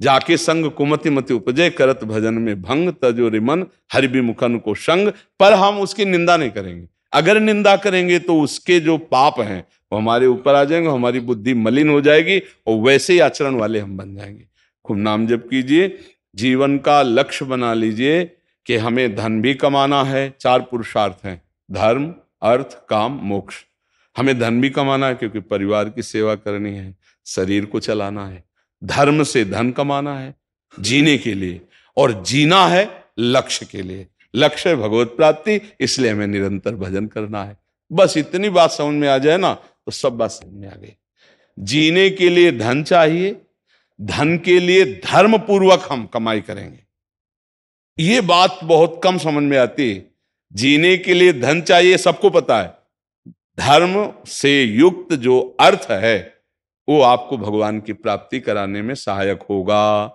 Speaker 2: जाके संग कुमति मति उपजय, करत भजन में भंग, तजो रिमन, हरि विमुखन को संग पर हम उसकी निंदा नहीं करेंगे। अगर निंदा करेंगे तो उसके जो पाप हैं वो हमारे ऊपर आ जाएँगे, हमारी बुद्धि मलिन हो जाएगी और वैसे ही आचरण वाले हम बन जाएँगे। खूब नाम जप कीजिए, जीवन का लक्ष्य बना लीजिए कि हमें धन भी कमाना है, चार पुरुषार्थ हैं, धर्म, अर्थ, काम, मोक्ष। हमें धन भी कमाना है क्योंकि परिवार की सेवा करनी है, शरीर को चलाना है, धर्म से धन कमाना है, जीने के लिए। और जीना है लक्ष्य के लिए। लक्ष्य भगवत प्राप्ति, इसलिए हमें निरंतर भजन करना है। बस इतनी बात समझ में आ जाए ना तो सब बात समझ में आ गई। जीने के लिए धन चाहिए धन के लिए धर्म पूर्वक हम कमाई करेंगे। ये बात बहुत कम समझ में आती है। जीने के लिए धन चाहिए सबको पता है। धर्म से युक्त जो अर्थ है वो आपको भगवान की प्राप्ति कराने में सहायक होगा।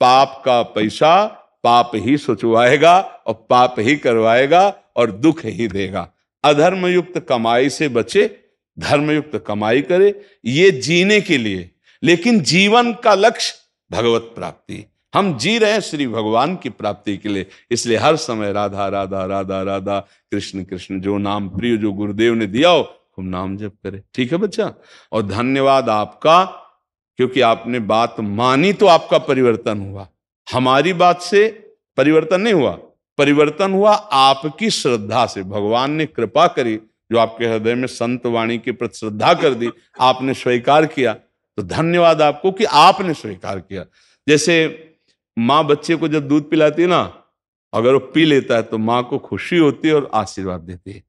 Speaker 2: पाप का पैसा पाप ही सोचवाएगा और पाप ही करवाएगा और दुख ही देगा। अधर्म युक्त कमाई से बचे धर्म युक्त कमाई करे, ये जीने के लिए। लेकिन जीवन का लक्ष्य भगवत प्राप्ति। हम जी रहे हैं श्री भगवान की प्राप्ति के लिए। इसलिए हर समय राधा राधा राधा राधा, कृष्ण कृष्ण, जो नाम प्रिय, जो गुरुदेव ने दिया हो, खूब नाम जप करे। ठीक है बच्चा? और धन्यवाद आपका, क्योंकि आपने बात मानी तो आपका परिवर्तन हुआ। हमारी बात से परिवर्तन नहीं हुआ। परिवर्तन हुआ आपकी श्रद्धा से। भगवान ने कृपा करी जो आपके हृदय में संत वाणी की प्रति श्रद्धा कर दी, आपने स्वीकार किया तो धन्यवाद आपको कि आपने स्वीकार किया। जैसे माँ बच्चे को जब दूध पिलाती है ना, अगर वो पी लेता है तो माँ को खुशी होती है और आशीर्वाद देती है।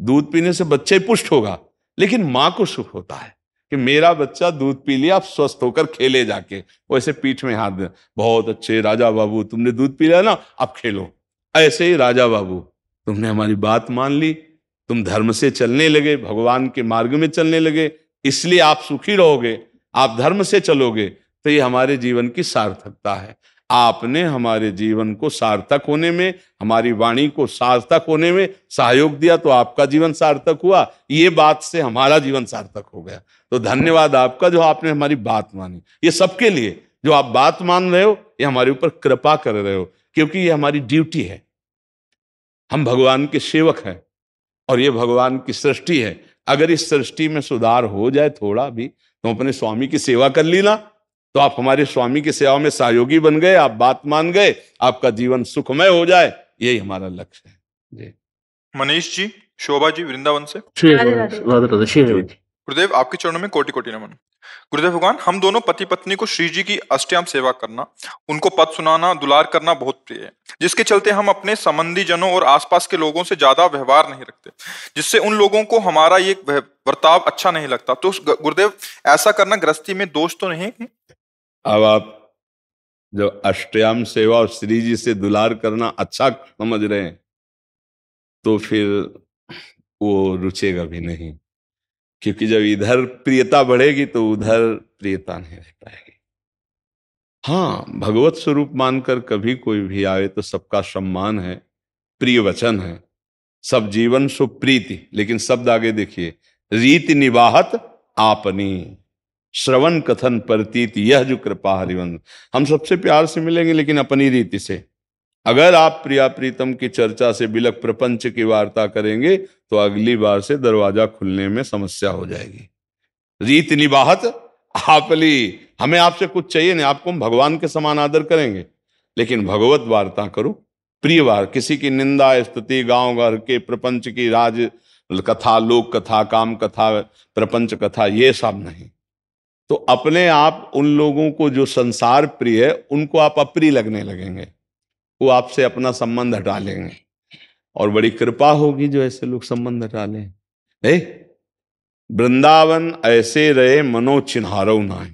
Speaker 2: दूध पीने से बच्चे पुष्ट होगा, लेकिन माँ को सुख होता है कि मेरा बच्चा दूध पी लिया, आप स्वस्थ होकर खेले जाके। वैसे पीठ में हाथ दे, बहुत अच्छे राजा बाबू, तुमने दूध पी लिया ना, अब खेलो। ऐसे ही राजा बाबू, तुमने हमारी बात मान ली तुम धर्म से चलने लगे, भगवान के मार्ग में चलने लगे, इसलिए आप सुखी रहोगे, आप धर्म से चलोगे तो ये हमारे जीवन की सार्थकता है। आपने हमारे जीवन को सार्थक होने में, हमारी वाणी को सार्थक होने में सहयोग दिया तो आपका जीवन सार्थक हुआ। ये बात से हमारा जीवन सार्थक हो गया। तो धन्यवाद आपका जो आपने हमारी बात मानी। ये सबके लिए जो आप बात मान रहे हो, ये हमारे ऊपर कृपा कर रहे हो, क्योंकि ये हमारी ड्यूटी है। हम भगवान के सेवक हैं। और ये भगवान की सृष्टि है। अगर इस सृष्टि में सुधार हो जाए थोड़ा भी तो अपने स्वामी की सेवा कर ली ना तो आप हमारे स्वामी की सेवा में सहयोगी बन गए आप बात मान गए आपका जीवन सुखमय हो जाए यही हमारा लक्ष्य है। जी।
Speaker 4: मनीष जी शोभा जी वृंदावन से।
Speaker 6: राधे राधे।
Speaker 4: गुरुदेव आपके चरणों में कोटि कोटि नमन। गुरुदेव भगवान, हम दोनों पति पत्नी को श्री जी की अष्टयाम सेवा करना, उनको पद सुनाना, दुलार करना बहुत प्रिय है, जिसके चलते हम अपने संबंधी जनों और आसपास के लोगों से ज़्यादा व्यवहार नहीं रखते, जिससे उन लोगों को हमारा ये बर्ताव अच्छा नहीं लगता। तो गुरुदेव, ऐसा करना गृहस्थी में दोष तो नहीं है?
Speaker 2: अब आप जो अष्टयाम सेवा और श्री जी से दुलार करना अच्छा समझ रहे हैं तो फिर वो रुचेगा भी नहीं। क्योंकि जब इधर प्रियता बढ़ेगी तो उधर प्रियता नहीं रह पाएगी। हाँ भगवत स्वरूप मानकर कभी कोई भी आए तो सबका सम्मान है, प्रिय वचन है। सब जीवन सुप्रीति लेकिन शब्द आगे देखिए, रीति निवाहत आपनी, श्रवण कथन प्रतीत यह जो कृपा हरिवंश हम सबसे प्यार से मिलेंगे, लेकिन अपनी रीति से। अगर आप प्रिया प्रीतम की चर्चा से बिलक प्रपंच की वार्ता करेंगे तो अगली बार से दरवाज़ा खुलने में समस्या हो जाएगी। रीत निबाहत आपली हमें आपसे कुछ चाहिए नहीं, आपको हम भगवान के समान आदर करेंगे। लेकिन भगवत वार्ता करो। प्रिय वार किसी की निंदा, स्तुति गाँव घर के प्रपंच की, राज, कथा, लोक कथा, काम कथा, प्रपंच कथा, ये सब नहीं। तो अपने आप उन लोगों को जो संसार प्रिय है, उनको आप अप्रिय लगने लगेंगे। वो आपसे अपना संबंध हटा लेंगे। और बड़ी कृपा होगी जो ऐसे लोग संबंध हटा लें। वृंदावन ऐसे रहे मनो चिन्हारो नाय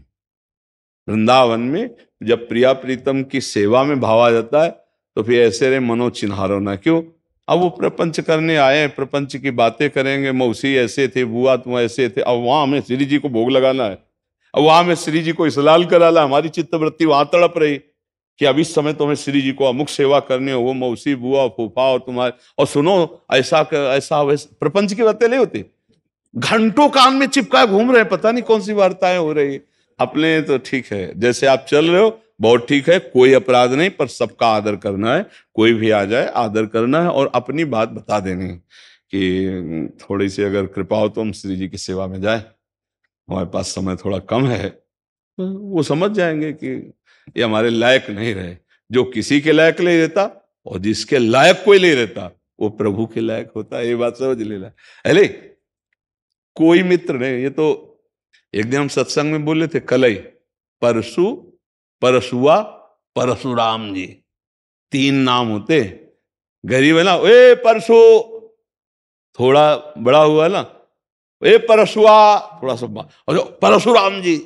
Speaker 2: वृंदावन में जब प्रिया प्रीतम की सेवा में भाव जाता है तो फिर ऐसे रहे मनो चिन्हारो ना क्यों? अब वो प्रपंच करने आए प्रपंच की बातें करेंगे मौसी ऐसे थे, बुआ तुम ऐसे थे, अब वहाँ हमें श्री जी को भोग लगाना है। अब वहाँ हमें श्री जी को इसलाल कराला हमारी चित्तवृत्ति वहाँ तड़प रही। कि अब इस समय तुम्हें श्री जी को अमुक सेवा करनी हो वो मौसी बुआ फूफा और तुम्हारे और सुनो ऐसा कर, ऐसा वैसा प्रपंच की बातें नहीं होती। घंटों कान में चिपका घूम रहे पता नहीं कौन सी वार्ताएँ हो रही अपने तो ठीक है जैसे आप चल रहे हो बहुत ठीक है कोई अपराध नहीं पर सबका आदर करना है कोई भी आ जाए आदर करना है और अपनी बात बता देनी कि थोड़ी सी अगर कृपा हो तो हम श्री जी की सेवा में जाए। हमारे पास समय थोड़ा कम है। वो समझ जाएँगे कि ये हमारे लायक नहीं रहे। जो किसी के लायक नहीं रहता और जिसके लायक कोई नहीं रहता, वो प्रभु के लायक होता है। ये बात समझ लेना अरे, कोई मित्र नहीं, ये तो एक दिन हम सत्संग में बोले थे कल ही परसु परसुआ परशुराम जी। तीन नाम होते गरीब है ना, ए परसु थोड़ा बड़ा हुआ ना, ए, परशुआ! थोड़ा सा परशुराम जी!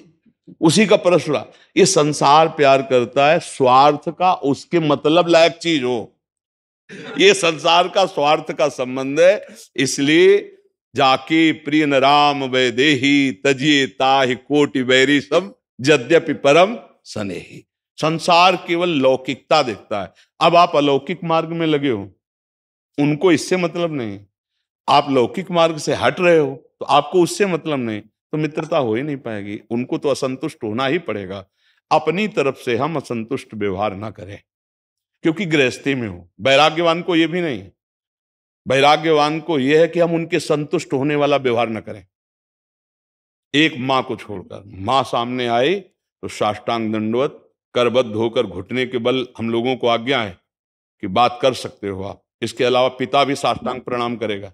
Speaker 2: उसी का परशुराम ये संसार प्यार करता है, स्वार्थ का उसके मतलब लायक चीज़ हो। ये संसार का स्वार्थ का संबंध है, इसलिए जाके प्रिय न राम वै देही तजिए ताहि कोटि बैरी सब यद्यपि परम सनेही। संसार केवल लौकिकता देखता है। अब आप अलौकिक मार्ग में लगे हो, उनको इससे मतलब नहीं। आप लौकिक मार्ग से हट रहे हो तो आपको उससे मतलब नहीं। तो मित्रता हो ही नहीं पाएगी। उनको तो असंतुष्ट होना ही पड़ेगा। अपनी तरफ़ से हम असंतुष्ट व्यवहार ना करें, क्योंकि गृहस्थी में हो। वैराग्यवान को यह भी नहीं वैराग्यवान को यह है कि हम उनके संतुष्ट होने वाला व्यवहार न करें। एक माँ को छोड़कर। माँ सामने आई तो साष्टांग दंडवत, करबद्ध होकर घुटने के बल हम लोगों को आज्ञा है कि बात कर सकते हो आप। इसके अलावा पिता भी साष्टांग प्रणाम करेगा।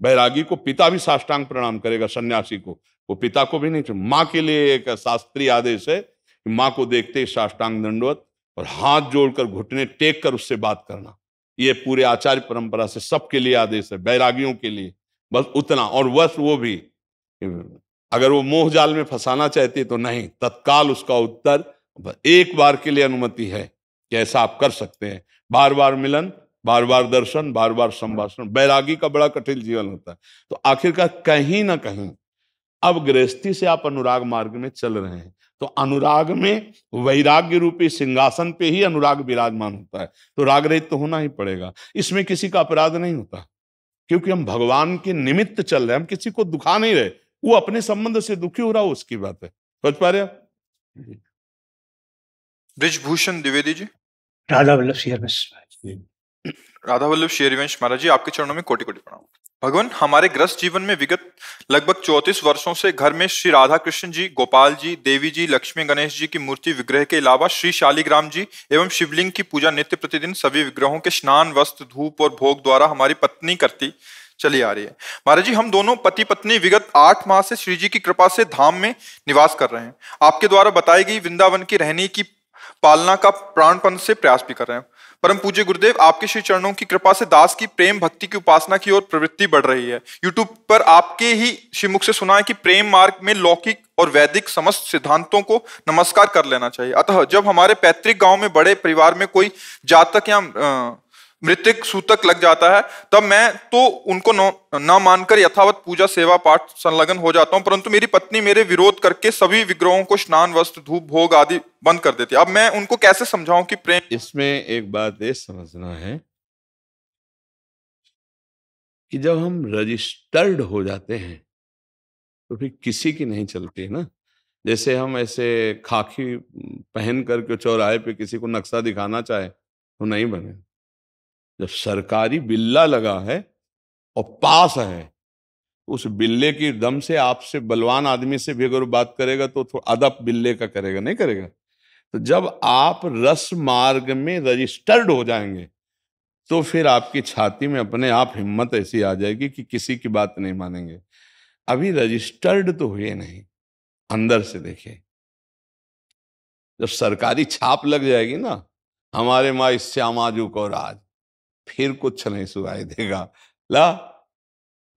Speaker 2: बैरागी को पिता भी साष्टांग प्रणाम करेगा, सन्यासी को। वो पिता को भी नहीं माँ के लिए एक शास्त्रीय आदेश है माँ को देखते ही साष्टांग दंडवत और हाथ जोड़कर घुटने टेक कर उससे बात करना। ये पूरे आचार्य परंपरा से सबके लिए आदेश है, बैरागियों के लिए। बस उतना। और बस वो भी, अगर वो मोह जाल में फंसाना चाहती तो नहीं, तत्काल उसका उत्तर एक बार के लिए अनुमति है कि ऐसा आप कर सकते हैं। बार बार मिलन बार बार दर्शन बार बार संभाषण। बैरागी का बड़ा कठिन जीवन होता है। तो आखिरकार कहीं ना कहीं अब गृहस्थी से आप अनुराग मार्ग में चल रहे हैं। तो अनुराग में वैराग्य रूपी सिंहासन पे ही अनुराग विराजमान होता है। तो राग रहित तो होना ही पड़ेगा। इसमें किसी का अपराध नहीं होता। क्योंकि हम भगवान के निमित्त चल रहे हैं हम किसी को दुखा नहीं रहे। वो अपने संबंध से दुखी हो रहा हो उसकी बात है। समझ पा रहे आप?
Speaker 4: ब्रिजभूषण द्विवेदी जी?
Speaker 6: राधा वल्लभ हरवंश
Speaker 4: राधा वल्लभ शेरवंश महाराज जी, आपके चरणों में कोटि कोटि प्रणाम। भगवान, हमारे ग्रस्त जीवन में विगत लगभग चौतीस वर्षों से घर में श्री राधा कृष्ण जी, गोपाल जी, देवी जी, लक्ष्मी गणेश जी की मूर्ति विग्रह के अलावा श्री शालिग्राम जी एवं शिवलिंग की पूजा नित्य प्रतिदिन सभी विग्रहों के स्नान, वस्त्र, धूप और भोग द्वारा हमारी पत्नी करती चली आ रही है। महाराज जी, हम दोनों पति पत्नी विगत आठ माह से श्री जी की कृपा से धाम में निवास कर रहे हैं। आपके द्वारा बताई गई वृंदावन की रहने की पालना का प्राणपन से प्रयास भी कर रहे हैं। परम पूज्य गुरुदेव, आपके श्री चरणों की कृपा से दास की प्रेम, भक्ति की उपासना की ओर प्रवृत्ति बढ़ रही है। यूट्यूब पर आपके ही श्रीमुख से सुना है कि प्रेम मार्ग में लौकिक और वैदिक समस्त सिद्धांतों को नमस्कार कर लेना चाहिए। अतः जब हमारे पैतृक गाँव में बड़े परिवार में कोई जातक या मृतक सूतक लग जाता है तब मैं तो उनको न, मानकर यथावत पूजा सेवा पाठ संलग्न हो जाता हूँ परंतु मेरी पत्नी मेरे विरोध करके सभी विग्रहों को स्नान वस्त्र धूप भोग आदि बंद कर देती अब मैं उनको कैसे समझाऊं कि प्रेम
Speaker 2: इसमें एक बात ये समझना है कि जब हम रजिस्टर्ड हो जाते हैं तो फिर किसी की नहीं चलती है ना। जैसे हम ऐसे खाकी पहन करके चौराहे पे किसी को नक्शा दिखाना चाहे तो नहीं बने। जब सरकारी बिल्ला लगा है और पास है, उस बिल्ले की दम से आपसे बलवान आदमी से भी अगर बात करेगा तो थोड़ा अदब बिल्ले का करेगा, नहीं करेगा। तो जब आप रस मार्ग में रजिस्टर्ड हो जाएँगे तो फिर आपकी छाती में अपने आप हिम्मत ऐसी आ जाएगी कि किसी की बात नहीं मानेंगे। अभी रजिस्टर्ड तो हुए नहीं, अंदर से देखिए। जब सरकारी छाप लग जाएगी ना, हमारे माँ श्यामाजू को राज फिर कुछ नहीं सुनाई देगा। ला।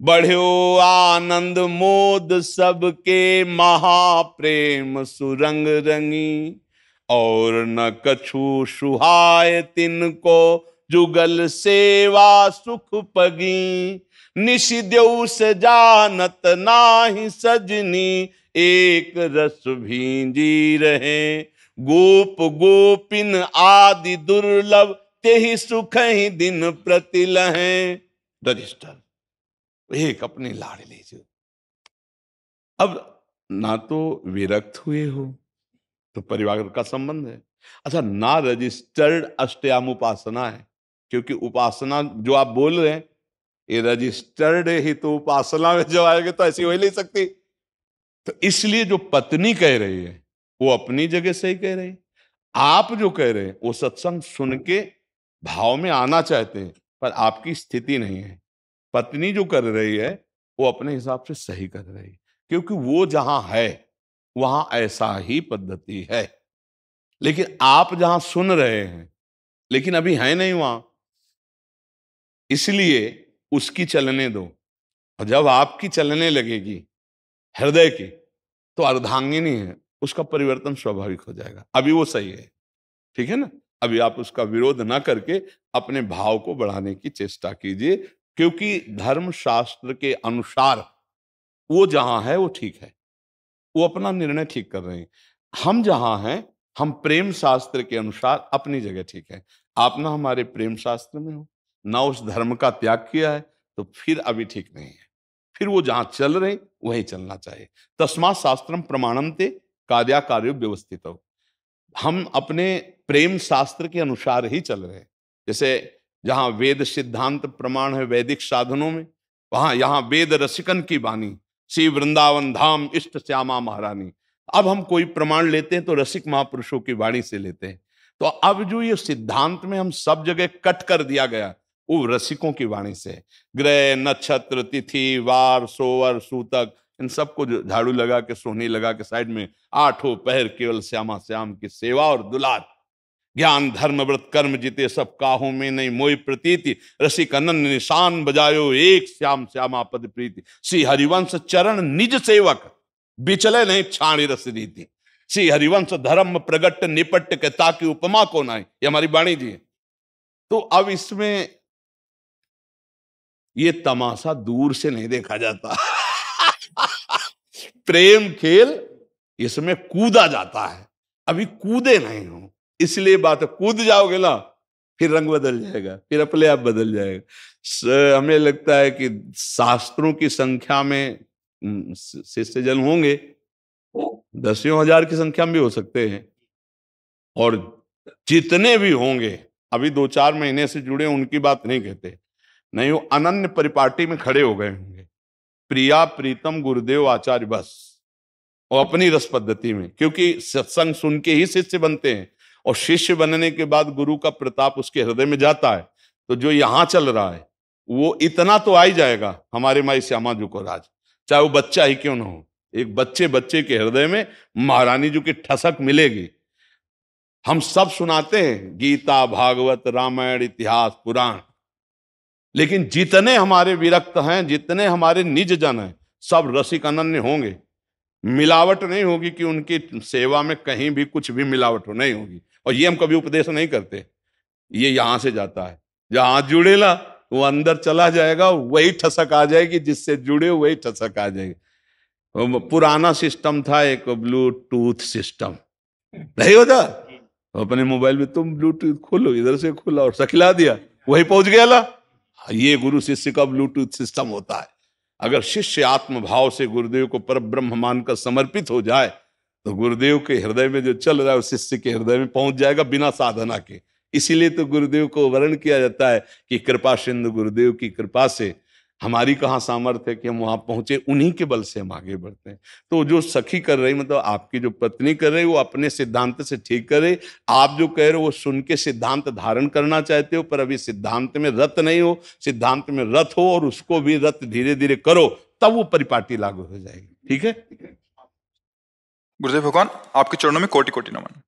Speaker 2: बढ़्यो आनंद मोद सबके महाप्रेम सुरंग रंगी, और न कछु सुहाय तिनको जुगल सेवा सुख पगी। निश देऊ से जानत नाही सजनी, एक रस भींजी रहे। गोप गोपिन आदि दुर्लभ ते ही सुख ही दिन प्रति लहे रजिस्टर, एक अपनी लाडली जो अब ना तो विरक्त हुए हो तो परिवार का संबंध है। अच्छा ना रजिस्टर्ड अष्टयाम उपासना है, क्योंकि उपासना जो आप बोल रहे हैं, ये रजिस्टर्ड ही तो उपासना में जो आएँगे तो ऐसी हो ही नहीं सकती। तो इसलिए जो पत्नी कह रही है, वो अपनी जगह से ही कह रही है। आप जो कह रहे हैं, वो सत्संग सुन के भाव में आना चाहते हैं, पर आपकी स्थिति नहीं है। पत्नी जो कर रही है, वो अपने हिसाब से सही कर रही है, क्योंकि वो जहाँ है, वहाँ ऐसा ही पद्धति है। लेकिन आप जहाँ सुन रहे हैं, लेकिन अभी है नहीं वहाँ। इसलिए उसकी चलने दो। और जब आपकी चलने लगेगी, हृदय की तो अर्धांगिनी है, उसका परिवर्तन स्वाभाविक हो जाएगा। अभी वो सही है। ठीक है ना? अभी आप उसका विरोध ना करके अपने भाव को बढ़ाने की चेष्टा कीजिए, क्योंकि धर्म शास्त्र के अनुसार वो जहाँ है, वो ठीक है। वो अपना निर्णय ठीक कर रहे हैं। हम जहाँ हैं, हम प्रेम शास्त्र के अनुसार अपनी जगह ठीक है। आप ना हमारे प्रेम शास्त्र में हो, ना उस धर्म का त्याग किया है तो फिर अभी ठीक नहीं है। फिर वो जहाँ चल रहे वही चलना चाहिए। तस्मा शास्त्रम प्रमाणम ते कार्या कार्य व्यवस्थित। हो हम अपने प्रेम शास्त्र के अनुसार ही चल रहे हैं। जैसे जहाँ वेद सिद्धांत प्रमाण है वैदिक साधनों में, वहाँ यहाँ वेद रसिकन की वाणी, श्री वृंदावन धाम इष्ट श्यामा महारानी। अब हम कोई प्रमाण लेते हैं तो रसिक महापुरुषों की वाणी से लेते हैं। तो अब जो ये सिद्धांत में हम सब जगह कट कर दिया गया, वो रसिकों की वाणी से ग्रह नक्षत्र तिथि, वार, सोवर, सूतक इन सबको झाड़ू लगा के, सोहनी लगा के साइड में आठों पहर केवल श्यामा श्याम की सेवा और दुलार। ज्ञान, धर्म, व्रत, कर्म जीते सब काहों में नहीं मोई प्रतीति। रसिक अनन्य निशान बजायो एक श्याम श्यामा पद प्रीति। श्री हरिवंश चरण निज सेवक, बिचले नहीं छाणी रस रीति। श्री हरिवंश धर्म प्रगट निपट के ताकि उपमा को ना ये हमारी वाणी जी है। तो अब इसमें ये तमाशा दूर से नहीं देखा जाता। प्रेम खेल इसमें कूदा जाता है। अभी कूदे नहीं हो, इसलिए बात कूद जाओगे ना, फिर रंग बदल जाएगा, फिर अपने आप बदल जाएगा। हमें लगता है कि शास्त्रों की संख्या में शिष्य जन होंगे दसियों हज़ार की संख्या में भी हो सकते हैं, और जितने भी होंगे, अभी दो चार महीने से जुड़े, उनकी बात नहीं कहते। नहीं, वो अनन्य परिपाटी में खड़े हो गए होंगे प्रिया प्रीतम गुरुदेव आचार्य, बस। और अपनी रस पद्धति में, क्योंकि सत्संग सुन के ही शिष्य बनते हैं। और शिष्य बनने के बाद गुरु का प्रताप उसके हृदय में जाता है। तो जो यहाँ चल रहा है, वो इतना तो आ ही जाएगा, हमारे माई श्यामा जी को राज। चाहे वो बच्चा ही क्यों ना हो, एक बच्चे बच्चे के हृदय में महारानी जी की ठसक मिलेगी। हम सब सुनाते हैं, गीता, भागवत, रामायण, इतिहास, पुराण। लेकिन जितने हमारे विरक्त हैं, जितने हमारे निज जन हैं, सब रसिक अनन्य होंगे। मिलावट नहीं होगी कि उनकी सेवा में कहीं भी कुछ भी मिलावट हो, नहीं होगी। और ये हम कभी उपदेश नहीं करते। ये यहाँ से जाता है। जहाँ जुड़ेला, वो अंदर चला जाएगा, वही ठसक आ जाएगी, जिससे जुड़े वही ठसक आ जाएगी। पुराना सिस्टम था, एक ब्लूटूथ सिस्टम। नहीं होता? अपने मोबाइल में तुम ब्लूटूथ खोलो, इधर से खोला और सखिला दिया, वही पहुँच गया ला। ये गुरु शिष्य का ब्लूटूथ सिस्टम होता है। अगर शिष्य आत्मभाव से गुरुदेव को पर ब्रह्म मानकर समर्पित हो जाए तो गुरुदेव के हृदय में जो चल रहा है शिष्य के हृदय में पहुँच जाएगा बिना साधना के। इसीलिए तो गुरुदेव को वर्ण किया जाता है कि कृपा सिंधु गुरुदेव की कृपा से हमारी कहाँ सामर्थ्य है कि हम वहाँ पहुँचे, उन्हीं के बल से हम आगे बढ़ते हैं। तो जो सखी कर रही मतलब आपकी जो पत्नी कर रही, वो अपने सिद्धांत से ठीक करे। आप जो कह रहे हो, वो सुन के सिद्धांत धारण करना चाहते हो, पर अभी सिद्धांत में रत नहीं हो। सिद्धांत में रत हो और उसको भी रत धीरे धीरे करो, तब वो परिपाटी लागू हो जाएगी। ठीक है?
Speaker 4: गुरुदेव भगवान, आपके चरणों में कोटि कोटि नमन।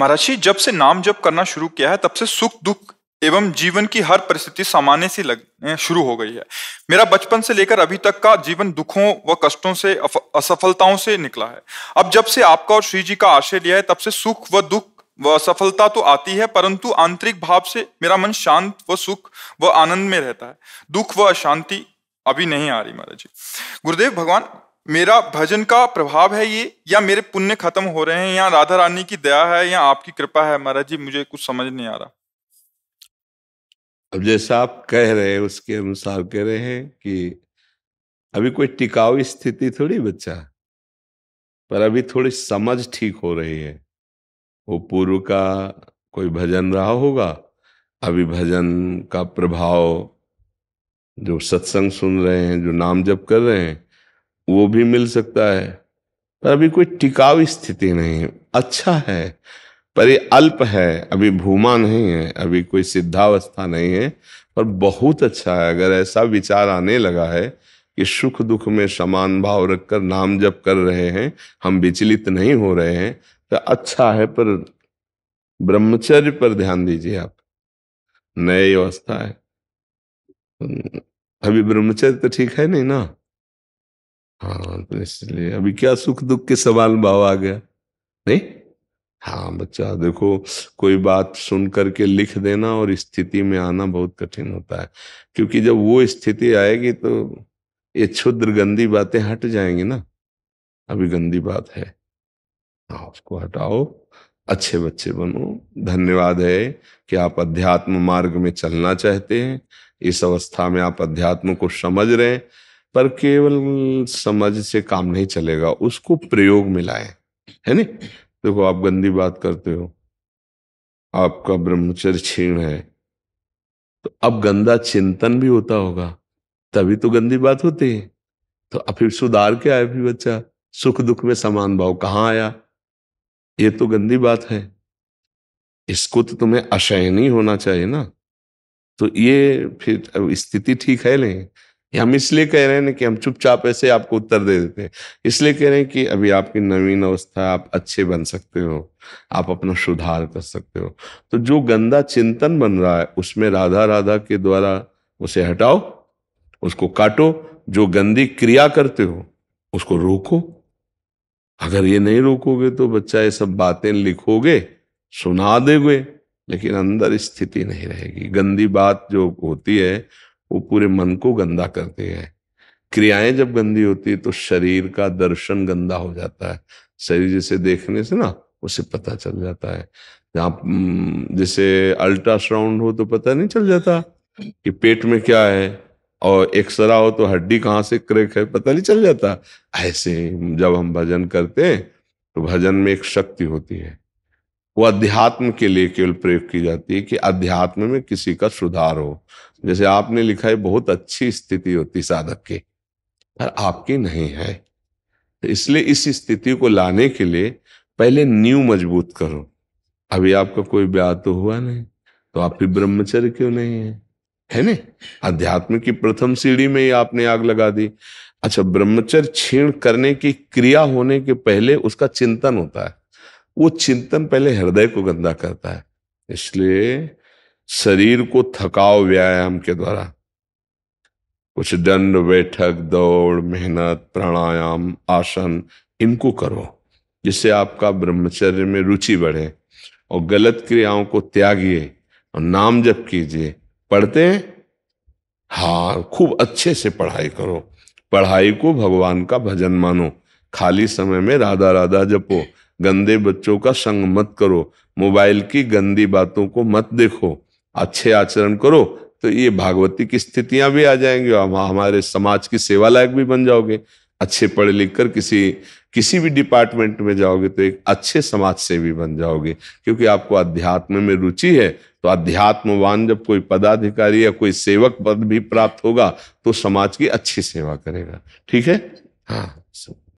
Speaker 4: महाराज जी, जब से नाम जप करना शुरू किया है, तब से सुख, दुख एवं जीवन की हर परिस्थिति सामान्य सी लग, शुरू हो गई है। मेरा बचपन से लेकर अभी तक का जीवन दुखों व कष्टों से असफलताओं से निकला है। अब जब से आपका और श्री जी का आश्रय लिया है, तब से सुख व दुख व असफलता तो आती है, परंतु आंतरिक भाव से मेरा मन शांत व सुख व आनंद में रहता है। दुख व अशांति अभी नहीं आ रही महाराज जी। गुरुदेव, भगवान, मेरा भजन का प्रभाव है ये, या मेरे पुण्य खत्म हो रहे हैं, या राधा रानी की दया है, या आपकी कृपा है? महाराज जी, मुझे कुछ समझ नहीं आ रहा।
Speaker 2: अब जैसा आप कह रहे हैं, उसके अनुसार कह रहे हैं कि अभी कोई टिकाऊ स्थिति थोड़ी बच्चा पर अभी थोड़ी समझ ठीक हो रही है। वो पूर्व का कोई भजन रहा होगा, अभी भजन का प्रभाव जो सत्संग सुन रहे हैं, जो नाम जप कर रहे हैं, वो भी मिल सकता है। पर अभी कोई टिकाऊ स्थिति नहीं है। अच्छा है पर ये अल्प है, अभी भूमा नहीं है, अभी कोई सिद्धावस्था नहीं है, पर बहुत अच्छा है। अगर ऐसा विचार आने लगा है कि सुख दुख में समान भाव रखकर नाम जप कर रहे हैं, हम विचलित नहीं हो रहे हैं तो अच्छा है, पर ब्रह्मचर्य पर ध्यान दीजिए आप। नई अवस्था है। अभी ब्रह्मचर्य तो ठीक है नहीं ना? हाँ तो इसलिए अभी क्या सुख दुख के सवाल भाव आ गया? नहीं? हाँ बच्चा, देखो, कोई बात सुन करके लिख देना और स्थिति में आना बहुत कठिन होता है। क्योंकि जब वो स्थिति आएगी तो ये क्षुद्र गंदी बातें हट जाएँगी ना। अभी गंदी बात है। हाँ उसको हटाओ। अच्छे बच्चे बनो। धन्यवाद है कि आप अध्यात्म मार्ग में चलना चाहते हैं। इस अवस्था में आप अध्यात्म को समझ रहे हैं, पर केवल समझ से काम नहीं चलेगा, उसको प्रयोग में है नहीं? देखो, आप गंदी बात करते हो। आपका ब्रह्मचर्य क्षीण है। तो अब गंदा चिंतन भी होता होगा, तभी तो गंदी बात होती है। तो अब फिर सुधार के आए भी बच्चा? सुख दुख में समान भाव कहाँ आया? ये तो गंदी बात है। इसको तो तुम्हें अशयनी होना चाहिए ना। तो ये फिर स्थिति ठीक है नहीं? हम इसलिए कह रहे हैं कि हम चुपचाप ऐसे आपको उत्तर दे देते हैं। इसलिए कह रहे हैं कि अभी आपकी नवीन अवस्था, आप अच्छे बन सकते हो, आप अपना सुधार कर सकते हो। तो जो गंदा चिंतन बन रहा है, उसमें राधा राधा के द्वारा उसे हटाओ, उसको काटो, जो गंदी क्रिया करते हो, उसको रोको। अगर ये नहीं रोकोगे तो बच्चा ये सब बातें लिखोगे, सुना देगे, लेकिन अंदर स्थिति नहीं रहेगी। गंदी बात जो होती है वो पूरे मन को गंदा करती है। क्रियाएँ जब गंदी होती है तो शरीर का दर्शन गंदा हो जाता है। शरीर जैसे देखने से ना, उसे पता चल जाता है। जहाँ जैसे अल्ट्रासाउंड हो तो पता नहीं चल जाता कि पेट में क्या है, और एक्सरा हो तो हड्डी कहाँ से क्रैक है, पता नहीं चल जाता। ऐसे जब हम भजन करते हैं तो भजन में एक शक्ति होती है। वो अध्यात्म के लिए केवल प्रयोग की जाती है कि अध्यात्म में किसी का सुधार हो। जैसे आपने लिखा है, बहुत अच्छी स्थिति होती साधक की, पर आपकी नहीं है। तो इसलिए इस स्थिति को लाने के लिए पहले न्यू मज़बूत करो। अभी आपका कोई ब्याह तो हुआ नहीं तो आप फिर ब्रह्मचर्य क्यों नहीं है? है नहीं अध्यात्म की प्रथम सीढ़ी में ही आपने आग लगा दी। अच्छा ब्रह्मचर्य क्षीण करने की क्रिया होने के पहले उसका चिंतन होता है। वो चिंतन पहले हृदय को गंदा करता है। इसलिए शरीर को थकाओ व्यायाम के द्वारा। कुछ दंड, बैठक, दौड़, मेहनत, प्राणायाम, आसन, इनको करो, जिससे आपका ब्रह्मचर्य में रुचि बढ़े और गलत क्रियाओं को त्यागिए और नाम जप कीजिए। पढ़ते हैं? हाँ खूब अच्छे से पढ़ाई करो। पढ़ाई को भगवान का भजन मानो। खाली समय में राधा राधा जपो। गंदे बच्चों का संग मत करो। मोबाइल की गंदी बातों को मत देखो। अच्छे आचरण करो तो ये भागवती की स्थितियाँ भी आ जाएँगी और हमारे समाज की सेवा लायक भी बन जाओगे। अच्छे पढ़े लिख कर किसी किसी भी डिपार्टमेंट में जाओगे तो एक अच्छे समाज से भी बन जाओगे। क्योंकि आपको अध्यात्म में रुचि है तो अध्यात्मवान जब कोई पदाधिकारी या कोई सेवक पद भी प्राप्त होगा तो समाज की अच्छी सेवा करेगा। ठीक है? हाँ।